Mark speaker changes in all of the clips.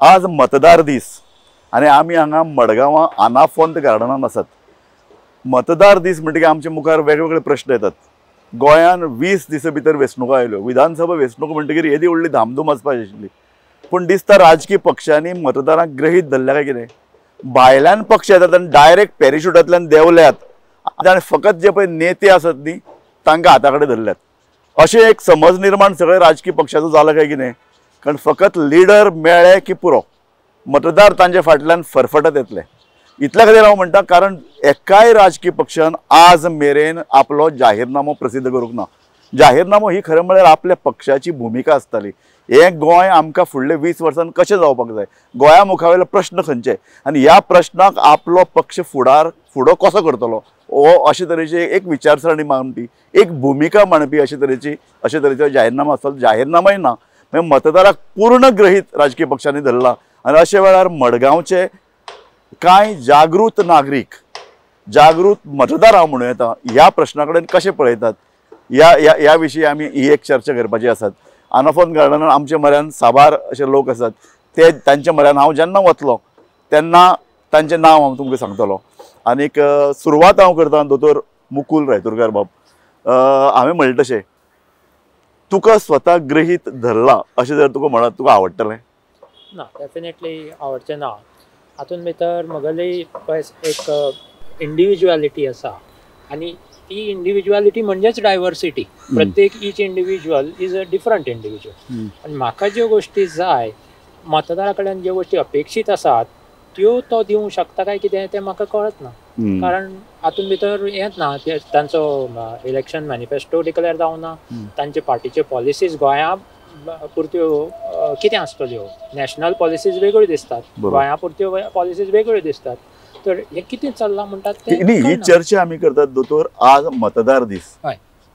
Speaker 1: आज मतदार दीस. आनी आमी हांगा मडगांवां आनाफोंत गार्डनान आसात मतदार दीस म्हणटकीर आमचे मुखार वेगवेगळे प्रश्न येतात. गोंयान वीस दिसां भितर वेंचणुको आयल्यो. विधानसभा वेंचणूक म्हणटकीर येदी व्हडली धामधूम आसपाची आशिल्ली. पूण दिसता राजकीय पक्षांनी मतदारांक ग्रहीत धरल्या काय कितें? भायल्यान पक्ष येतात आनी डायरेक्ट पॅरिशुटांतल्यान देंवल्यात. आनी फकत जे पळय नेते आसात न्ही तांकां हाता कडेन धरल्यात. अशें एक समज निर्माण सगळ्या राजकीय पक्षाचो जाला काय कितें? कारण फकत लिडर मेळ्ळे की पुरो. मतदार तांचे फाटल्यान फरफटत येतले. इतल्या खातीर हांव म्हणटा कारण एकाय राजकीय पक्षान आज मेरेन आपलो जाहीरनामो प्रसिद्ध करूंक ना. जाहीरनामो ही खरें म्हळ्यार आपल्या पक्षाची भुमिका आसताली. हें गोंय आमकां फुडले वीस वर्सान कशें जावपाक जाय? गोंया मुखावेले प्रश्न खंयचे? आनी ह्या प्रश्नाक आपलो पक्ष फुडार फुडो कसो करतलो? हो अशे तरेची एक विचारसरणी मांडपी एक भुमिका मांडपी अशे तरेची अशे तरेचो जाहीरनामो आसतलो. जाहीरनामोय ना. मागीर मतदाराक पूर्ण ग्रहीत राजकीय पक्षांनी धरला. आनी अशे वेळार मडगांवचे कांय जागृत नागरीक जागृत मतदार हांव म्हणूं येता ह्या प्रश्ना कडेन कशें पळयतात? ह्या ह्या ह्या विशीं आमी ही एक चर्चा करपाची आसात. आनाफोन गार्डनान आमच्या म्हऱ्यान साबार अशे लोक आसात. ते तांच्या म्हऱ्यान हांव जेन्ना वतलो तेन्ना तांचें नांव हांव तुमकां सांगतलो. आनीक सुरवात हांव करता दोतोर मुकूल रायतुरकार बाब. हांवें म्हणलें तशें तुका स्वता ग्रहीत धरला अशें जर तुका म्हणत तुका आवडटलें
Speaker 2: ना डेफिनेटली आवडचें ना. हातून भितर म्हगेली एक इंडिविज्युअलिटी आसा आनी ती इंडिविज्युअलिटी म्हणजेच डायवर्सिटी प्रत्येक each individual is a different individual आनी म्हाका ज्यो गोश्टी जाय मतदारा कडल्यान ज्यो गोश्टी अपेक्षीत आसात त्यो तो दिवंक शकता काय कितें तें म्हाका कळत ना. कारण हातून भितर हेंच ना तांचो इलेक्शन मॅनिफेस्टो डिक्लेअर जावना
Speaker 1: हम्म.
Speaker 2: तांचे पार्टीचे पॉलिसीज गोंया पुरत्यो कितें आसतल्यो नॅशनल पॉलिसीज वेगळ्यो दिसतात. गोंया पुरत्यो पॉलिसीज वेगळ्यो दिसतात तर हे कितें चल्लां म्हणटात
Speaker 1: ही- न्ही, ही. चर्चा आमी करतात दोतोर आज मतदार दीस
Speaker 2: हय.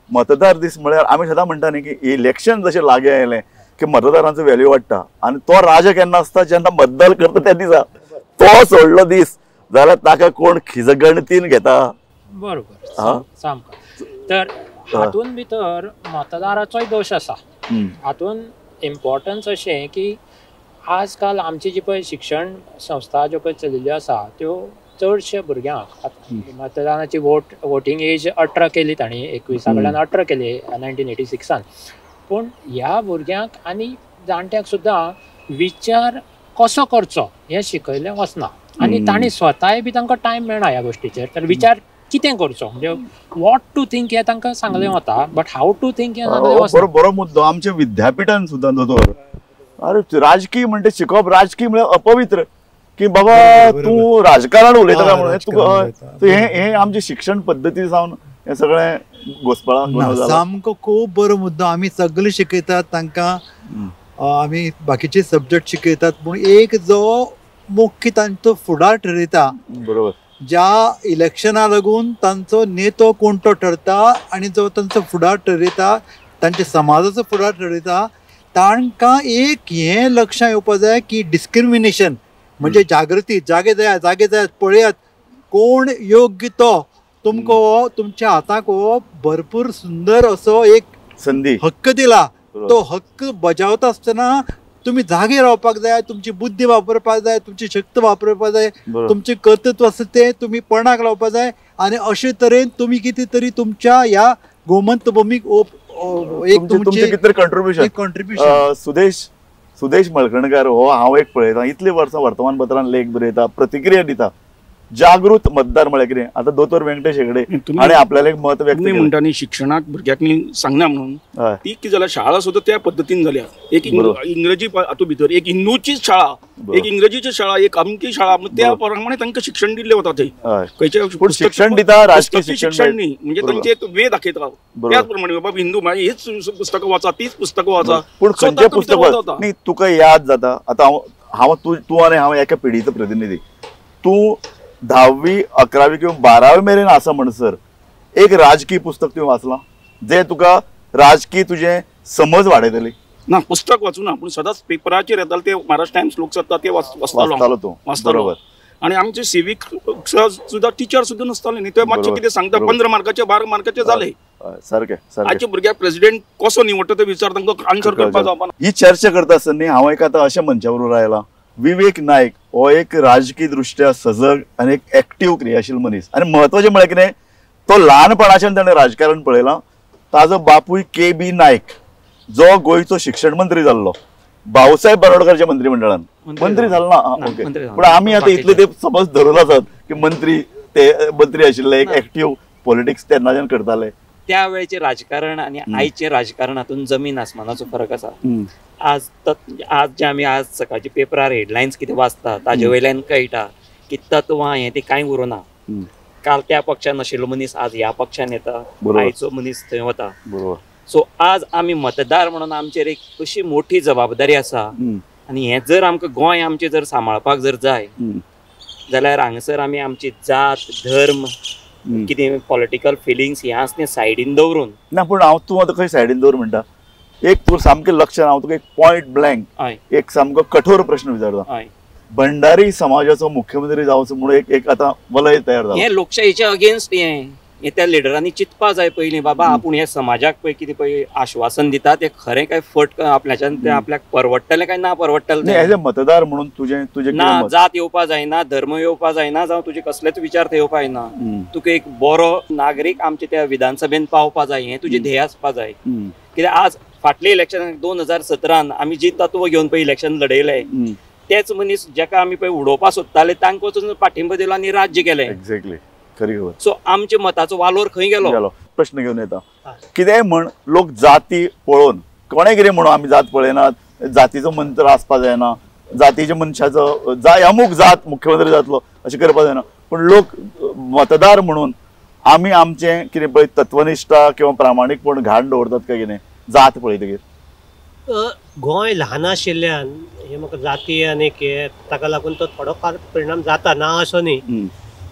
Speaker 1: मतदार दीस म्हळ्यार आमी सदां म्हणटा न्ही की इलेक्शन जशें लागीं आयलें की मतदारांचो व्हॅल्यू वाडटा आनी तो राजा केन्ना आसता जेन्ना मतदान करता त्या दिसा तो सोडलो दीस. जाल्यार ताका कोण? खिजगणतीन घेता.
Speaker 2: बरोबर.
Speaker 1: हा?
Speaker 2: सामको तर हातून भितर मतदाराचोय दोश आसा. हातून इम्पॉर्टन्स अशें की आजकाल आमची जी पळय शिक्षण संस्था ज्यो पळय चलिल्ल्यो आसा त्यो चडशे भुरग्यांक मतदानाची वोट वोटींग एज अठरा केली तांणी एकविसा कडल्यान अठरा केली नायन्टीन एटी सिक्सान पूण ह्या भुरग्यांक आनी जाणट्यांक सुद्दां विचार कसो करचो हें शिकयलें वचना आनी. तांणी स्वताय बी तांकां टायम मेळना ह्या गोश्टीचेर तर विचार कितें करचो? म्हणजे वॉट टू थिंक हें तांकां सांगलें वता बट हाव टू थिंक हें सांगलें
Speaker 1: बरो बरो मुद्दो. आमच्या विद्यापिठान सुद्दां दोतोर अरे राजकीय म्हणटा शिकप राजकीय म्हळ्यार अपवित्र. की बाबा तूं राजकारण उलयता म्हणून? तुका हे हे आमचे शिक्षण पद्दती जावन हे सगळें घोस्पळा
Speaker 3: सामको खूब बरो मुद्दो. आमी सगळे शिकयतात तांकां आमी बाकीचे सब्जेक्ट शिकयतात पूण एक जो मुख्य तांचो फुडार ठरयता
Speaker 1: बरोबर.
Speaker 3: ज्या इलेक्शना लागून तांचो नेतो कोण तो ठरता आनी जो तांचो फुडार ठरयता तांच्या समाजाचो फुडार ठरयता तांकां एक हें लक्षां येवपा जाय की डिस्क्रिमिनेशन म्हणजे जागृती जागे जाय जागे जाय पळयात कोण योग्य तो तुमकां तुमच्या हाताक हो भरपूर सुंदर असो एक
Speaker 1: संधी.
Speaker 3: हक्क दिला. तो हक्क बजावता आसतना तुम्ही जागे रावपाक जाय तुमची बुद्धी वापरपाक जाय तुमची शक्त वापरपाक जाय. तुमचे कर्तृत्व आसा ते तुम्ही पणाक लावपाक जाय आणि अशे तरेन तुम्ही कितें तरी तुमच्या ह्या गोमंत भूमीक एक
Speaker 1: तुमचे कंट्रिब्युशन
Speaker 3: कॉन्ट्रिब्युशन
Speaker 1: सुदेश सुदेश मळकणकार हो हांव एक पळयता. इतली वर्सां वर्तमानपत्रान लेख बरयता प्रतिक्रिया दिता. जागृत मतदार म्हळ्यार कितें आतां दोतोर वेंकटेश हेगडे हाणें आपल्याला एक मत व्यक्त
Speaker 4: म्हणटा न्ही शिक्षणाक भुरग्याक न्ही सांगना म्हणून ती कितें जाल्यार शाळा सुद्दां त्या पद्दतीन जाल्या एक. इंग्रजी हातूंत भितर एक हिंदूचीच शाळा. एक इंग्रजीची शाळा एक अमकी शाळा मग त्या. प्रमाणे तांकां शिक्षण दिल्लें वता थंय खंयचे
Speaker 1: शिक्षण दिता, राजकीय शिक्षण
Speaker 4: न्ही. म्हणजे. तांचे एक वे दाखयता. त्याच प्रमाणे बाबा हिंदू हीच पुस्तकां वाचा तीच पुस्तकां वाचा.
Speaker 1: पूण खंयचें पुस्तक. न्ही तुका याद जाता. आतां हांव हांव तूं तूं आनी हांव एका पिढीचो प्रतिनिधी. तूं धाव्वी अकरावी किंवा बारावी मेरेन आसा म्हणसर एक राजकीय पुस्तक तुवें वाचलां जें तुका राजकीय तुजें समज वाडयतली
Speaker 4: ना पुस्तक वाचूं ना पूण सदांच पेपराचेर येताले ते महाराष्ट्र टायम्स लोक सत्ता ते वाच- वाचतालो.
Speaker 1: तूं बरोबर.
Speaker 4: आणि आमचे सिवीक सुद्धा टीचर सुद्धा नसताले न्ही ते मातशे
Speaker 1: बरोबर,
Speaker 4: कितें सांगता. पंदरा मार्काचे बारा मार्काचे जाले
Speaker 1: सारकें सारकें
Speaker 4: आजचे भुरग्याक प्रेसिडेंट कसो निवडटा ते विचार तांकां आन्सर करपाक जावपा ना.
Speaker 1: ही चर्चा करता आसतना हांव एक आतां अशा मनशा बरोबर आयलां विवेक नायक हो एक राजकीय दृश्ट्या सजग आनी एक एक्टीव क्रियाशील मनीस. आनी म्हत्वाचें म्हळ्यार कितें तो ल्हानपणाच्यान ताणें राजकारण पळयलां ताजो बापूय के बी नायक जो गोंयचो शिक्षण मंत्री जाल्लो भाऊसाहेब बारोडकरच्या मंत्रिमंडळान. मंत्री जालो ना? ओके. पूण आमी आतां इतले ते. समज धरून आसात की मंत्री ते मंत्री आशिल्ले एक एक्टीव पॉलिटिक्स तेन्नाच्यान करताले
Speaker 5: त्या वेळेचे राजकारण आणि आयचे राजकारण हातून जमीन आसमानाचो फरक आसा. आज आज जे आमी आज सकाळचे पेपरार हेडलायन्स कितें वाचता ताजे वयल्यान कळटा की तत्वां हें ते कांय उरोना
Speaker 1: हम्म.
Speaker 5: काल त्या पक्षान आशिल्लो मनीस आज ह्या पक्षान येता. आयचो मनीस थंय वता सो आज आमी मतदार म्हणून आमचेर एक अशी मोठी जबाबदारी आसा. आणि हें जर आमकां गोंय आमचें जर सांबाळपाक जर जाय. जाल्यार हांगासर आमी आमची जात धर्म. कितें पॉलिटिकल फिलिंग्स हें आसा तें सायडीन दवरून.
Speaker 1: ना पूण हांव तूं आतां खंय सायडीन दवर म्हणटा एक तूं सामकें लक्षात हांव तुका एक पॉयंट ब्लँक
Speaker 5: हय
Speaker 1: एक सामको कठोर प्रश्न विचारता.
Speaker 5: हय
Speaker 1: भंडारी समाजाचो मुख्यमंत्री जावचो म्हणून एक एक आतां वलय तयार जाला
Speaker 5: हें लोकशाहीच्या अगेन्स्ट हें. हें त्या लिडरांनी चिंतपा जाय पयलीं बाबा आपूण हे समाजाक पळय कितें पळय आश्वासन दिता तें खरें काय फट आपल्याच्यान तें आपल्याक परवडटलें काय ना परवडटलें?
Speaker 1: एज मतदार म्हणून तुजें तुजें
Speaker 5: ना? जात येवपा जायना धर्म येवपा जायना जावं तुजे कसलेच विचार थंय येवपा जायना. तुका एक बरो नागरीक आमच्या त्या विधानसभेन पावपा जाय हें तुजें ध्येय आसपा जाय. कित्याक आज फाटल्या इलेक्शनाक दोन हजार सतरान आमी जी तत्व घेवन पळय इलेक्शन लडयलें. तेच मनीस जाका आमी पळय उडोवपा सोदताले तांकां वचून पाठिंबो दिलो आनी राज्य केलें
Speaker 1: एक्झॅक्टली खरी खबर
Speaker 5: सो आमच्या मताचो वालोर खंय गेलो?
Speaker 1: गेलो प्रश्न घेवन येता. कितेंय म्हण लोक जाती पळोवन कोणें कितें म्हणून आमी जात पळयनात जातीचो मंत्र आसपा जायना जातीच्या मनशाचो जाय अमूक जात मुख्यमंत्री जातलो अशें करपा जायना पूण लोक मतदार म्हणून आमी आमचें कितें पळय तत्वनिश्ठा किंवा प्रामाणीकपण घाण दवरतात काय कितें जात पळयतकीर
Speaker 6: गोंय ल्हान आशिल्ल्यान हे म्हाका जाती आनी हे ताका लागून तो थोडो फार परिणाम जाता ना असो न्ही.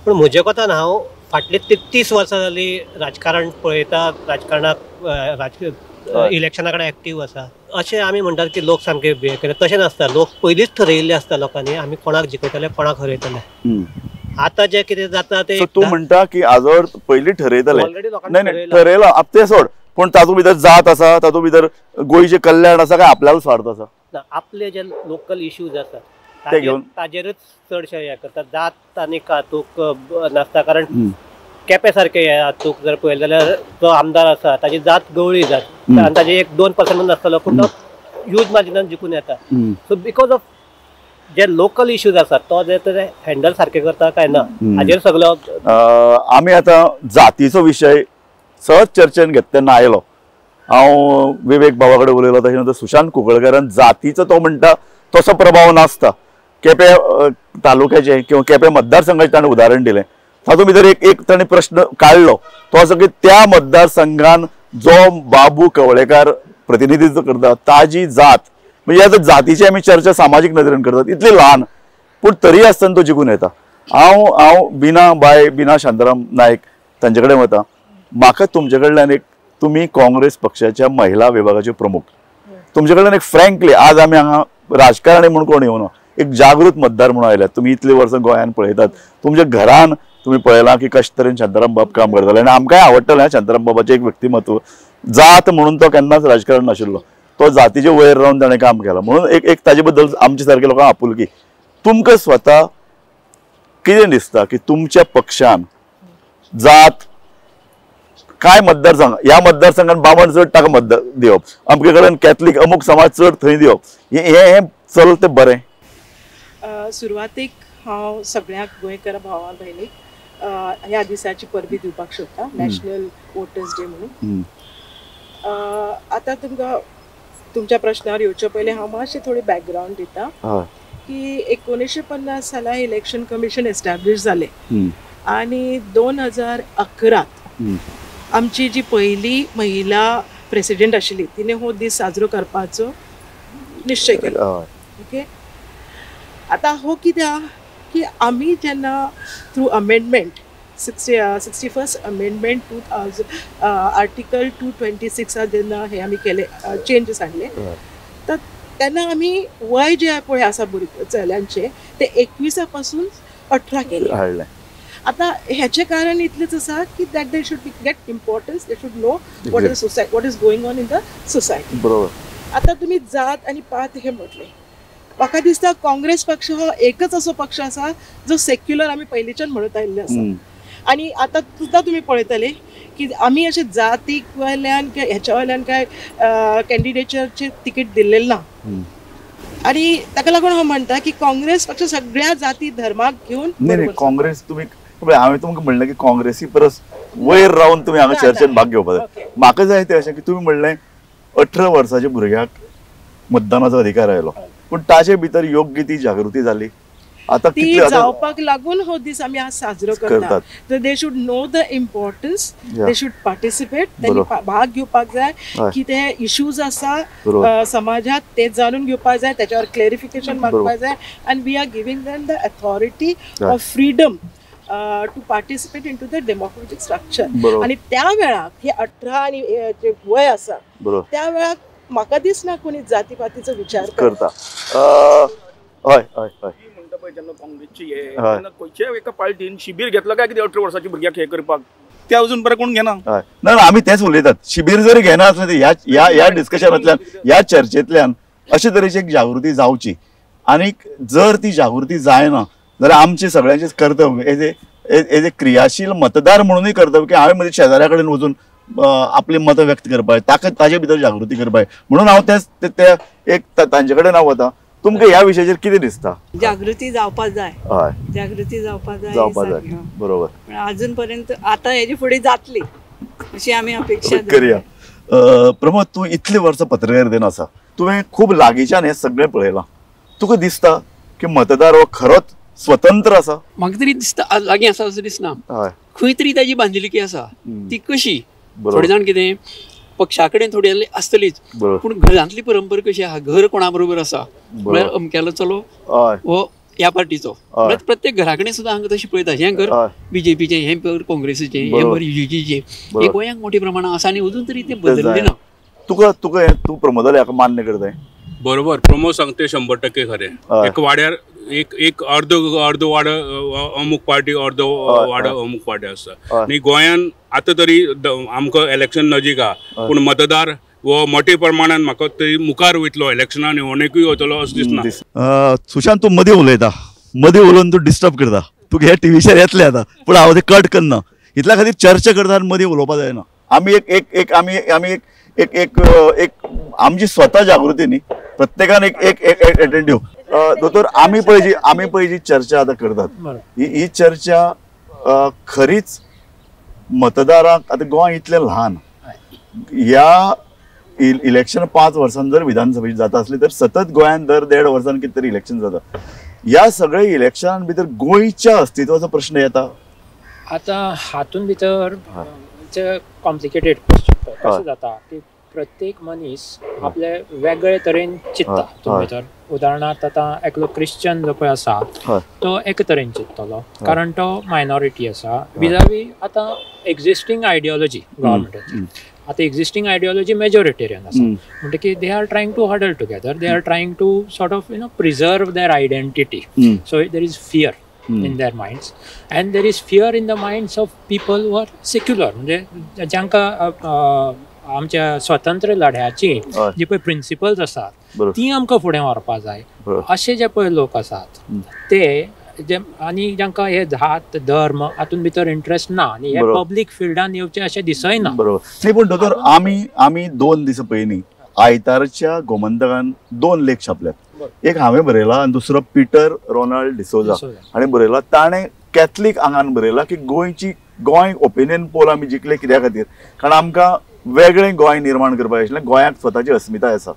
Speaker 6: पूण म्हजे कोतान हांव फाटले तेत्तीस वर्सां जाली राजकारण पळयता राजकारणाक
Speaker 1: हय.
Speaker 6: इलेक्शना कडेन एक्टीव आसा अशें आमी म्हणटात की लोक सामके हे केले. तशें नासता. लोक पयलींच ठरयिल्ले आसता लोकांनी. आमी कोणाक जिखयतले कोणाक हरयतले. आतां जें कितें जाता तें
Speaker 1: तूं म्हणटा की आजवर पयलीं ठरयतले
Speaker 6: ठरयलां.
Speaker 1: तें सोड. पूण तातूंत भितर जात आसा तातूंत भितर गोंयचें कल्याण आसा काय आपल्यालो स्वार्थ आसा
Speaker 6: आपले जे लोकल इश्यूज आसात
Speaker 1: ते घेवन?
Speaker 6: ताजेरच चडशे हे करतात जात आनी ब- नासता कारण. केपें सारके हे हातूक जर पळयलें जाल्यार जो आमदार आसा ताजी जात गवळी जात. आनी ताजे एक दोन पर्संट नासतलो पूण तो ह्यूज मार्जिनान जिखून येता सो बिकॉज ऑफ जे लोकल इश्यूज आसात तो जे ते हँडल सारके करता काय ना. हाजेर सगळो
Speaker 1: आमी आतां जातीचो विशय सहज चर्चेन घेत तेन्ना आयलो हांव विवेक भावा कडेन उलयलो तशें सुशांत कुंकळकरान जातीचो तो म्हणटा तसो प्रभाव नासता केपें तालुक्याचे तालुक्याचें किंवा केपें मतदारसंघाचें ताणें उदाहरण दिलें तातूंत भितर एक एक ताणें प्रश्न काडलो तो असो की त्या मतदारसंघान जो बाबू कवळेकार प्रतिनिधित्व करता ताजी जात म्हणजे आतां जातीची आमी चर्चा सामाजीक नदरेन करतात इतली ल्हान पूण तरी आसतना तो जिखून येता. हांव हांव बिना बाय बिना शांताराम नायक तांचे कडेन वता म्हाका तुमचे कडल्यान एक तुमी काँग्रेस पक्षाच्या महिला विभागाचे प्रमुख. तुमचे कडल्यान एक फ्रँकली आज आमी हांगा राजकारणी म्हणून कोण येवना एक जागृत मतदार म्हणून आयल्यात तुमी इतली वर्सां गोंयांत पळयतात तुमच्या घरान तुमी पळयलां की कशे तरेन शांताराम बाब काम करताले आनी आमकांय आवडटलें शांताराम बाबाचें एक व्यक्तिमत्व जात म्हणून तो केन्नाच राजकारण नाशिल्लो तो जातीचे वयर रावन ताणें काम केलां. म्हणून एक एक ताजे बद्दल आमचे सारके लोकांक आपुलकी तुमकां स्वता कितें दिसता की तुमच्या पक्षान जात काय मतदारसंघ ह्या मतदारसंघात बामण चड ताका मतदार दिवप अमके कडेन कॅथलीक अमूक समाज चड थंय दिवप हें हें हें चल तें बरें.
Speaker 7: सुरवातेक हांव सगळ्याक गोंयकार भावा भयणीक ह्या दिसाची परबी दिवपाक सोदता नॅशनल वोटर्स डे म्हणून. आतां तुमकां तुमच्या प्रश्नार येवचे पयलीं हांव मातशें थोडी बॅकग्रावंड दिता. की एकोणीशे पन्नास साला इलेक्शन कमिशन एस्टॅब्लिश जालें. आणि दोन हजार अकरात. आमची जी पहिली महिला प्रेसिडेंट आशिल्ली तिने हो दीस साजरो करपाचो निश्चय केलो. ओके? आता हो कित्याक की आमी जेन्ना through amendment sixty sixty first amendment two thousand article two twenty सिक्सात जेन्ना हे आमी केले चेंजीस हाडले
Speaker 1: हय.
Speaker 7: तर तेन्ना आमी वय जे पळय आसा भुरग चल्यांचे ते एकविसा पासून अठरा केले.
Speaker 1: हाडलें
Speaker 7: आता ह्याचे कारण इतलेच आसा की that they should get importance they should know what is society what is going on in the society
Speaker 1: बरोबर.
Speaker 7: आता तुम्ही जात आणि पात हे म्हटले म्हाका दिसता काँग्रेस पक्ष हो एकच असो पक्ष आसा जो सेक्युलर आमी पयलींच्यान म्हणत आयिल्ले आसा
Speaker 1: हम्म.
Speaker 7: आणि आता सुद्धा तुम्ही पळयतले की आम्ही अशे जातीक वयल्यान किंवा ह्याच्या वयल्यान काय कॅन्डिडेटचे तिकीट दिल्लेलं ना. आणि ताका लागून हांव म्हणटा की काँग्रेस पक्ष सगळ्या जाती धर्माक घेऊन
Speaker 1: काँग्रेस तुम्ही हांवें तुमकां म्हणलें की काँग्रेसी परस वयर रावन तुमी हांगा
Speaker 7: ना,
Speaker 1: चर्चेत
Speaker 7: ना.
Speaker 1: भाग घेवपाक जाय. म्हाका जाय तें अशें की तुमी म्हणलें अठरा वर्साच्या भुरग्याक मतदानाचो अधिकार आयलो पूण ताचे भितर योग्य ती जागृती जाली आतां
Speaker 7: ती जावपाक लागून हो दीस आमी आज साजरो
Speaker 1: करतात.
Speaker 7: They should know the importance. They should participate त्यांनी भाग घेवपाक जाय. की ते इश्यूज आसा समाजात ते जाणून घेवपाक जाय त्याच्यावर क्लॅरिफिकेशन. मागपाक जाय and we are giving them the authority. Of freedom to participate in to the democratic structure. आणि त्या वेळाक हे अठरा आणि जे वय आसा त्या वेळाक म्हाका दिसना कोणी जातीपातीचो विचार करता.
Speaker 1: हय हय हय.
Speaker 4: जेन्ना काँग्रेसची हे एका पार्टीन शिबीर घेतलं काय कितें अठरा वर्साच्या भुरग्याक हे करपाक ते अजून बरें कोण घेना
Speaker 1: हय. ना ना, आमी तेच उलयतात शिबीर जरी घेना आसलें ते ह्या ह्या ह्या डिस्कशनांतल्यान ह्या चर्चेंतल्यान अशे तरेची एक जागृती जावची आनीक जर ती जागृती जायना जाल्यार आमचे सगळ्यांचे कर्तव्य एज ए एज ए क्रियाशील मतदार म्हणूनय कर्तव्य की हांवें म्हज्या शेजाऱ्या कडेन वचून अ, आपली मतं व्यक्त करपाक ताका ताचे भितर जागृती करपाक म्हणून हांव तेच ते- ते एक तांचे कडेन हांव वता तुमकां ह्या विशयाचेर कितें दिसता?
Speaker 8: जागृती जावपाक जाय.
Speaker 1: हय.
Speaker 8: जागृती जावपाक जाय
Speaker 1: जावपाक
Speaker 8: ही
Speaker 1: जाय. बरोबर.
Speaker 8: अजून पर्यंत आता हेजी फुडें जातली. अशी आमी अपेक्षा
Speaker 1: करूया. प्रमोद तूं इतलीं वर्सां पत्रकारितेन आसा तुवें खूब लागींच्यान हें सगळें पळयलां. तुका दिसता की मतदार हो खरोच स्वतंत्र आसा
Speaker 9: म्हाका तरी दिसता लागीं आसा असो दिसना.
Speaker 1: हय.
Speaker 9: खंय तरी ताजी बांधिलकी आसा ती कशी. थोडे जाण कितें? पक्षा कडेन थोडी जाल्यार आसतलीच पूण घरांतली परंपरा कशी आहा? घर कोणा बरोबर. आसा म्हळ्यार अमक्यालो चलो हो ह्या पार्टीचो. म्हळ्यार प्रत्येक घरा कडेन सुद्दां हांगा तशी पळयता हें घर
Speaker 1: हय.
Speaker 9: बीजेपीचें हें घर काँग्रेसीचें हें. घर युजीचें हे. गोंयांक मोठ्या प्रमाणात आसा आनी अजून तरी ते बदलले. ना.
Speaker 1: तुका तुका हें तूं प्रमोदाला हाका मान्य करताय
Speaker 10: बरोबर. प्रमोद सांगते शंबर टक्के खरें. एक वाड्यार एक एक अर्द अर्द वाड अमूक पार्टी अर्द वाड. अमूक पार्टी आसता
Speaker 1: हय.
Speaker 10: आनी गोंयान आतां तरी आमकां इलेक्शन नजीक आहा पूण मतदार हो मोठे प्रमाणान म्हाका तरी मुखार वयतलो इलेक्शनान निवडणुकूय वतलो असो दिसना.
Speaker 1: सुशांत तूं मदीं उलयता. मदीं उलोवन तूं डिस्टर्ब करता. तुका हे टिवीचेर येतले आतां. पूण हांव ते कट करना. इतल्या खातीर चर्चा करता आनी मदीं उलोवपाक जायना. आमी एक एक एक आमी आमी एक एक एक एक आमची स्वता जागृती न्ही. प्रत्येकान एक एक एक एटेंटिव्ह दोतोर आमी पळय जी आमी पळय जी चर्चा आतां करतात. ही चर्चा खरीच मतदारांक आतां गोंय इतलें ल्हान. ह्या इलेक्शन पांच वर्सां जर विधानसभेची जाता आसली तर सतत गोंयान दर देड वर्सान कितें तरी इलेक्शन जाता ह्या सगळ्या इलेक्शनां भितर गोंयच्या अस्तित्वाचो प्रश्न येता.
Speaker 2: आता हातून भितर. कॉम्प्लिकेटेड क्वेश्चन जाता की प्रत्येक मनीस आपले वेगळे तरेन चित्ता.
Speaker 1: हय.
Speaker 2: भितर उदाहरणार्थ आतां एकलो क्रिश्चन जो पळय आसा. तो एके तरेन चिंततलो. कारण तो मायनॉरिटी आसा. विजावी आतां एक्झिस्टींग आयडियोलॉजी गव्हर्मेंटाची आतां एक्झिस्टींग आयडियोलॉजी मेजॉरिटेरियन आसा. म्हणटकीर they are trying to huddle together they are trying to sort of you know preserve their identity is fear
Speaker 1: Hmm.
Speaker 2: in their minds, and there is fear in the minds of people who are secular. म्हणजे अ, आमच्या स्वतंत्र लढ्याची. जी पळय principles आसात ती आमकां फुडें व्हरपाक जाय. अशे जे पळय लोक आसात. ते जे आनी जांकां हे जात धर्म हातून भितर इंट्रस्ट ना आनी हे. पब्लीक फिल्डान येवचे अशें दिसयना
Speaker 1: बरोबर. नाही पण दोतोर आमी आमी दोन दीस पयलीं आयतारच्या गोमंतकान दोन लेख छापल्यात. एक हांवें बरयला आनी दुसरो पिटर रोनाल्ड डिसोजा.
Speaker 2: डिसोजा.
Speaker 1: हाणें बरयला ताणें कॅथलीक आंगान बरयला की गोंयची गोंय ओपिनियन पोल आमी जिखले कित्या खातीर कारण आमकां वेगळें गोंय निर्माण करपाक आशिल्लें. गोंयाक स्वताची अस्मिताय आसा.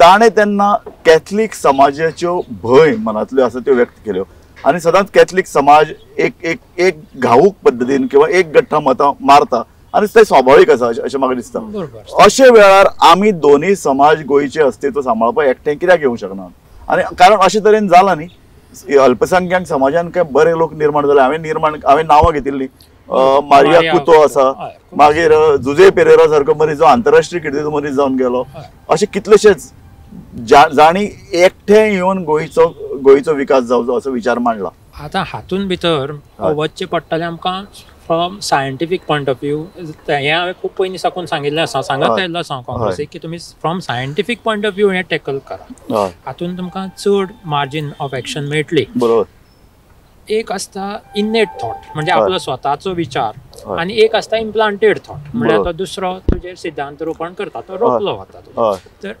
Speaker 1: ताणें तेन्ना कॅथलीक समाजाच्यो भंय मनांतल्यो आसा त्यो व्यक्त केल्यो. आनी सदांच कॅथलीक समाज एक एक एक घाऊक पद्दतीन किंवा एक गठ्ठा मतां मारता. आनी ते स्वाभावीक आसा अशें म्हाका दिसता. अशे वेळार आमी दोनूय समाज गोंयचे अस्तित्व सांबाळपाक एकठांय कित्याक येवंक शकना? आनी कारण अशे तरेन जाला न्ही. अल्पसंख्याक समाजान काय बरे लोक निर्माण जाले हांवें निर्माण हांवें नांवां घेतिल्लीं. मारिया कुतो आसा
Speaker 2: खूब
Speaker 1: मागीर जुजे पेरेरा सारको मनीस जो आंतरराष्ट्रीय क्रिकेट मनीस जावन गेलो. अशे कितलेशेच जाणी एकठे येवन गोंयचो गोंयचो विकास जावचो असो विचार मांडला.
Speaker 2: आतां हातून भितर. वचचें पडटलें आमकां from scientific point of view हें हांवें खूब पयलीं साकून सांगिल्लें आसा. सांगत. आयिल्लो आसा काँग्रेसीक की तुमी from scientific point of view हें टॅकल करा. हातून तुमकां चड मार्जीन ऑफ एक्शन मेळटली.
Speaker 1: बरोबर.
Speaker 2: एक आसता इन्नेट थॉट म्हणजे. आपलो स्वताचो विचार. आनी एक आसता इम्प्लांटेड थॉट म्हणजे
Speaker 1: बरोबर.
Speaker 2: तो दुसरो तुजेर सिद्धांत रोपण करता तो रोखलो वता तो तर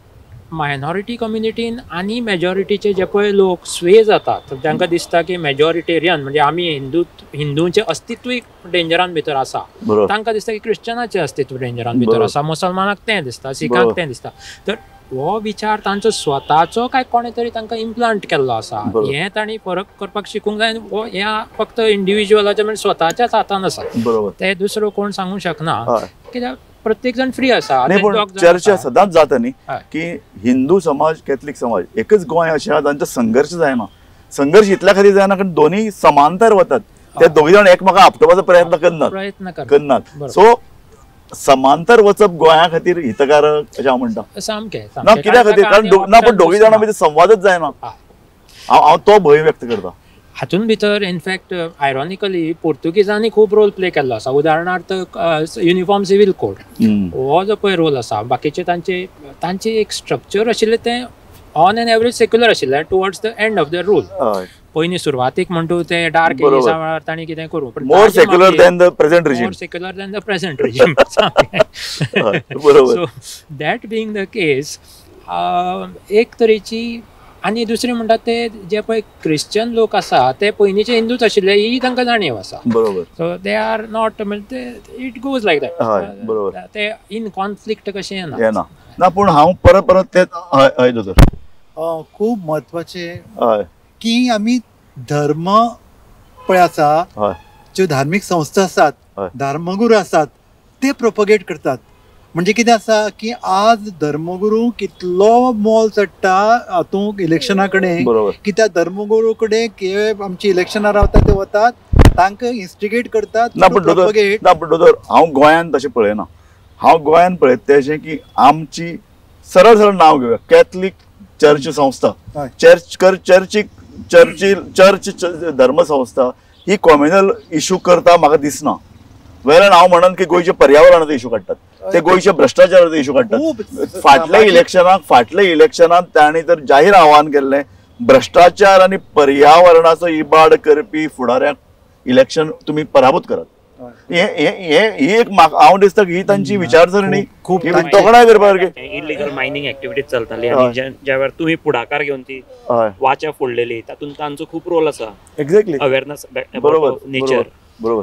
Speaker 2: मायनॉरिटी कम्युनिटीन आनी मेजॉरिटीचे जे पळय लोक स्वे जातात तांकां दिसता की मेजॉरिटेरियन म्हणजे आमी हिंदू हिंदूंचें अस्तित्वूय डेंजरान भितर आसा तांकां दिसता की क्रिश्चनाचें अस्तित्व डेंजरान भितर. आसा मुसलमानाक तें दिसता सिखाक. तें दिसता तर हो विचार तांचो स्वताचो काय कोणे तरी तांकां इम्प्लांट केल्लो आसा. हें तांणी फरक करपाक शिकूंक जाय हो ह्या फक्त इंडिविज्युअलाच्या म्हणजे स्वताच्याच हातान आसा.
Speaker 1: बरोबर.
Speaker 2: ते दुसरो कोण सांगूंक शकना. कित्याक प्रत्येक जण फ्री आसा. जाण
Speaker 1: चर्चा
Speaker 2: आसा.
Speaker 1: सदांच जाता न्ही. की हिंदू समाज कॅथलीक समाज एकच गोंय अशें आहा तांचो संघर्श जायना. संघर्ष इतल्या खातीर जायना कारण दोन्ही समांतर वतात. ते दोघी जाण एकमेकांक आपटोवपाचो प्रयत्न करनात. करनात. सो समांतर वचप गोंया खातीर हितकारक अशें हांव म्हणटा.
Speaker 2: सामकें
Speaker 1: ना. कित्या खातीर? कारण ना पण दोघी जाणां भितर संवादच जायना. हांव हांव तो भंय व्यक्त करता.
Speaker 2: हातून भितर इनफॅक्ट आयरॉनिकली पोर्तुगीजांनी खूब रोल प्ले केल्लो आसा. उदाहरणार्थ युनिफॉर्म सिव्हिल कोड. हो जो पळय रोल आसा बाकीचे तांचे तांचे एक स्ट्रक्चर आशिल्लें तें ऑन एन एवरेज सेक्युलर आशिल्लें towards the end of the rule पयलीं सुरवातीक म्हणटू ते डार्क. एजिसा वेळार तांणी कितें करूं. पण
Speaker 1: more secular than the present regime
Speaker 2: present regime.
Speaker 1: हय, बरोबर.
Speaker 2: so that being the case, uh, एक तरेची आनी दुसरी म्हणटात ते जे पळय क्रिश्चन लोक आसा ते पयलींचे हिंदूच आशिल्ले ही तांकां जाणीव आसा
Speaker 1: बरोबर.
Speaker 2: सो दे आर नॉट म्हणजे इट गोज लायक. दॅट ते इन कॉन्फ्लिक्ट कशें येना
Speaker 1: येना ना पूण हांव परत परत तेच हय हय दोतोर
Speaker 3: खूब म्हत्वाचे
Speaker 1: हय.
Speaker 3: की आमी धर्म पळय आसा ज्यो धार्मीक संस्था आसात. धर्मगुरू आसात ते प्रोपगेट करतात. म्हणजे कितें आसा की आज धर्मगुरू कितलो मोल चडटा हातूंत इलेक्शना कडेन
Speaker 1: बरोबर.
Speaker 3: की त्या धर्मगुरू कडेन आमची इलेक्शनां रावतात ते वतात तांकां इन्स्टिगेट करतात
Speaker 1: हांव गोंयान तशें पळयना. हांव गोंयान पळयत तें अशें की आमची सरळ सरळ नांव घेवया कॅथलीक चर्च संस्था. चर्च कर चर्चीक चर्ची चर्च धर्मसंस्था ही कॉम्युनल इशू करता म्हाका दिसना वेल्यान हांव म्हणन की गोंयचे पर्यावरणाचो इशू काडटात ते गोंयचे भ्रश्टाचाराचो इशू काडटात फाटल्या इलेक्शनाक फाटल्या इलेक्शनात तांणी तर जाहीर आवाहन केल्लें भ्रश्टाचार आनी पर्यावरणाचो इबाड करपी फुडाऱ्याक इलेक्शन तुमी पराभूत करात. हे हे- हे- ही एक हांव दिसता की ही तांची विचारसरणी
Speaker 3: खूप-
Speaker 1: ही तोखणाय करपासारकी
Speaker 5: इलिगल मायनिंग ऍक्टिव्हिटीज चलताली. आणि ज्या वेळार तुम्ही पुढाकार घेऊन ती वाचा फोडलेली. तातूंत तांचो खूप रोल आसा
Speaker 1: एक्झॅक्टली
Speaker 5: अवेअरनेस
Speaker 1: बरोबर
Speaker 5: नेचर
Speaker 1: बरोबर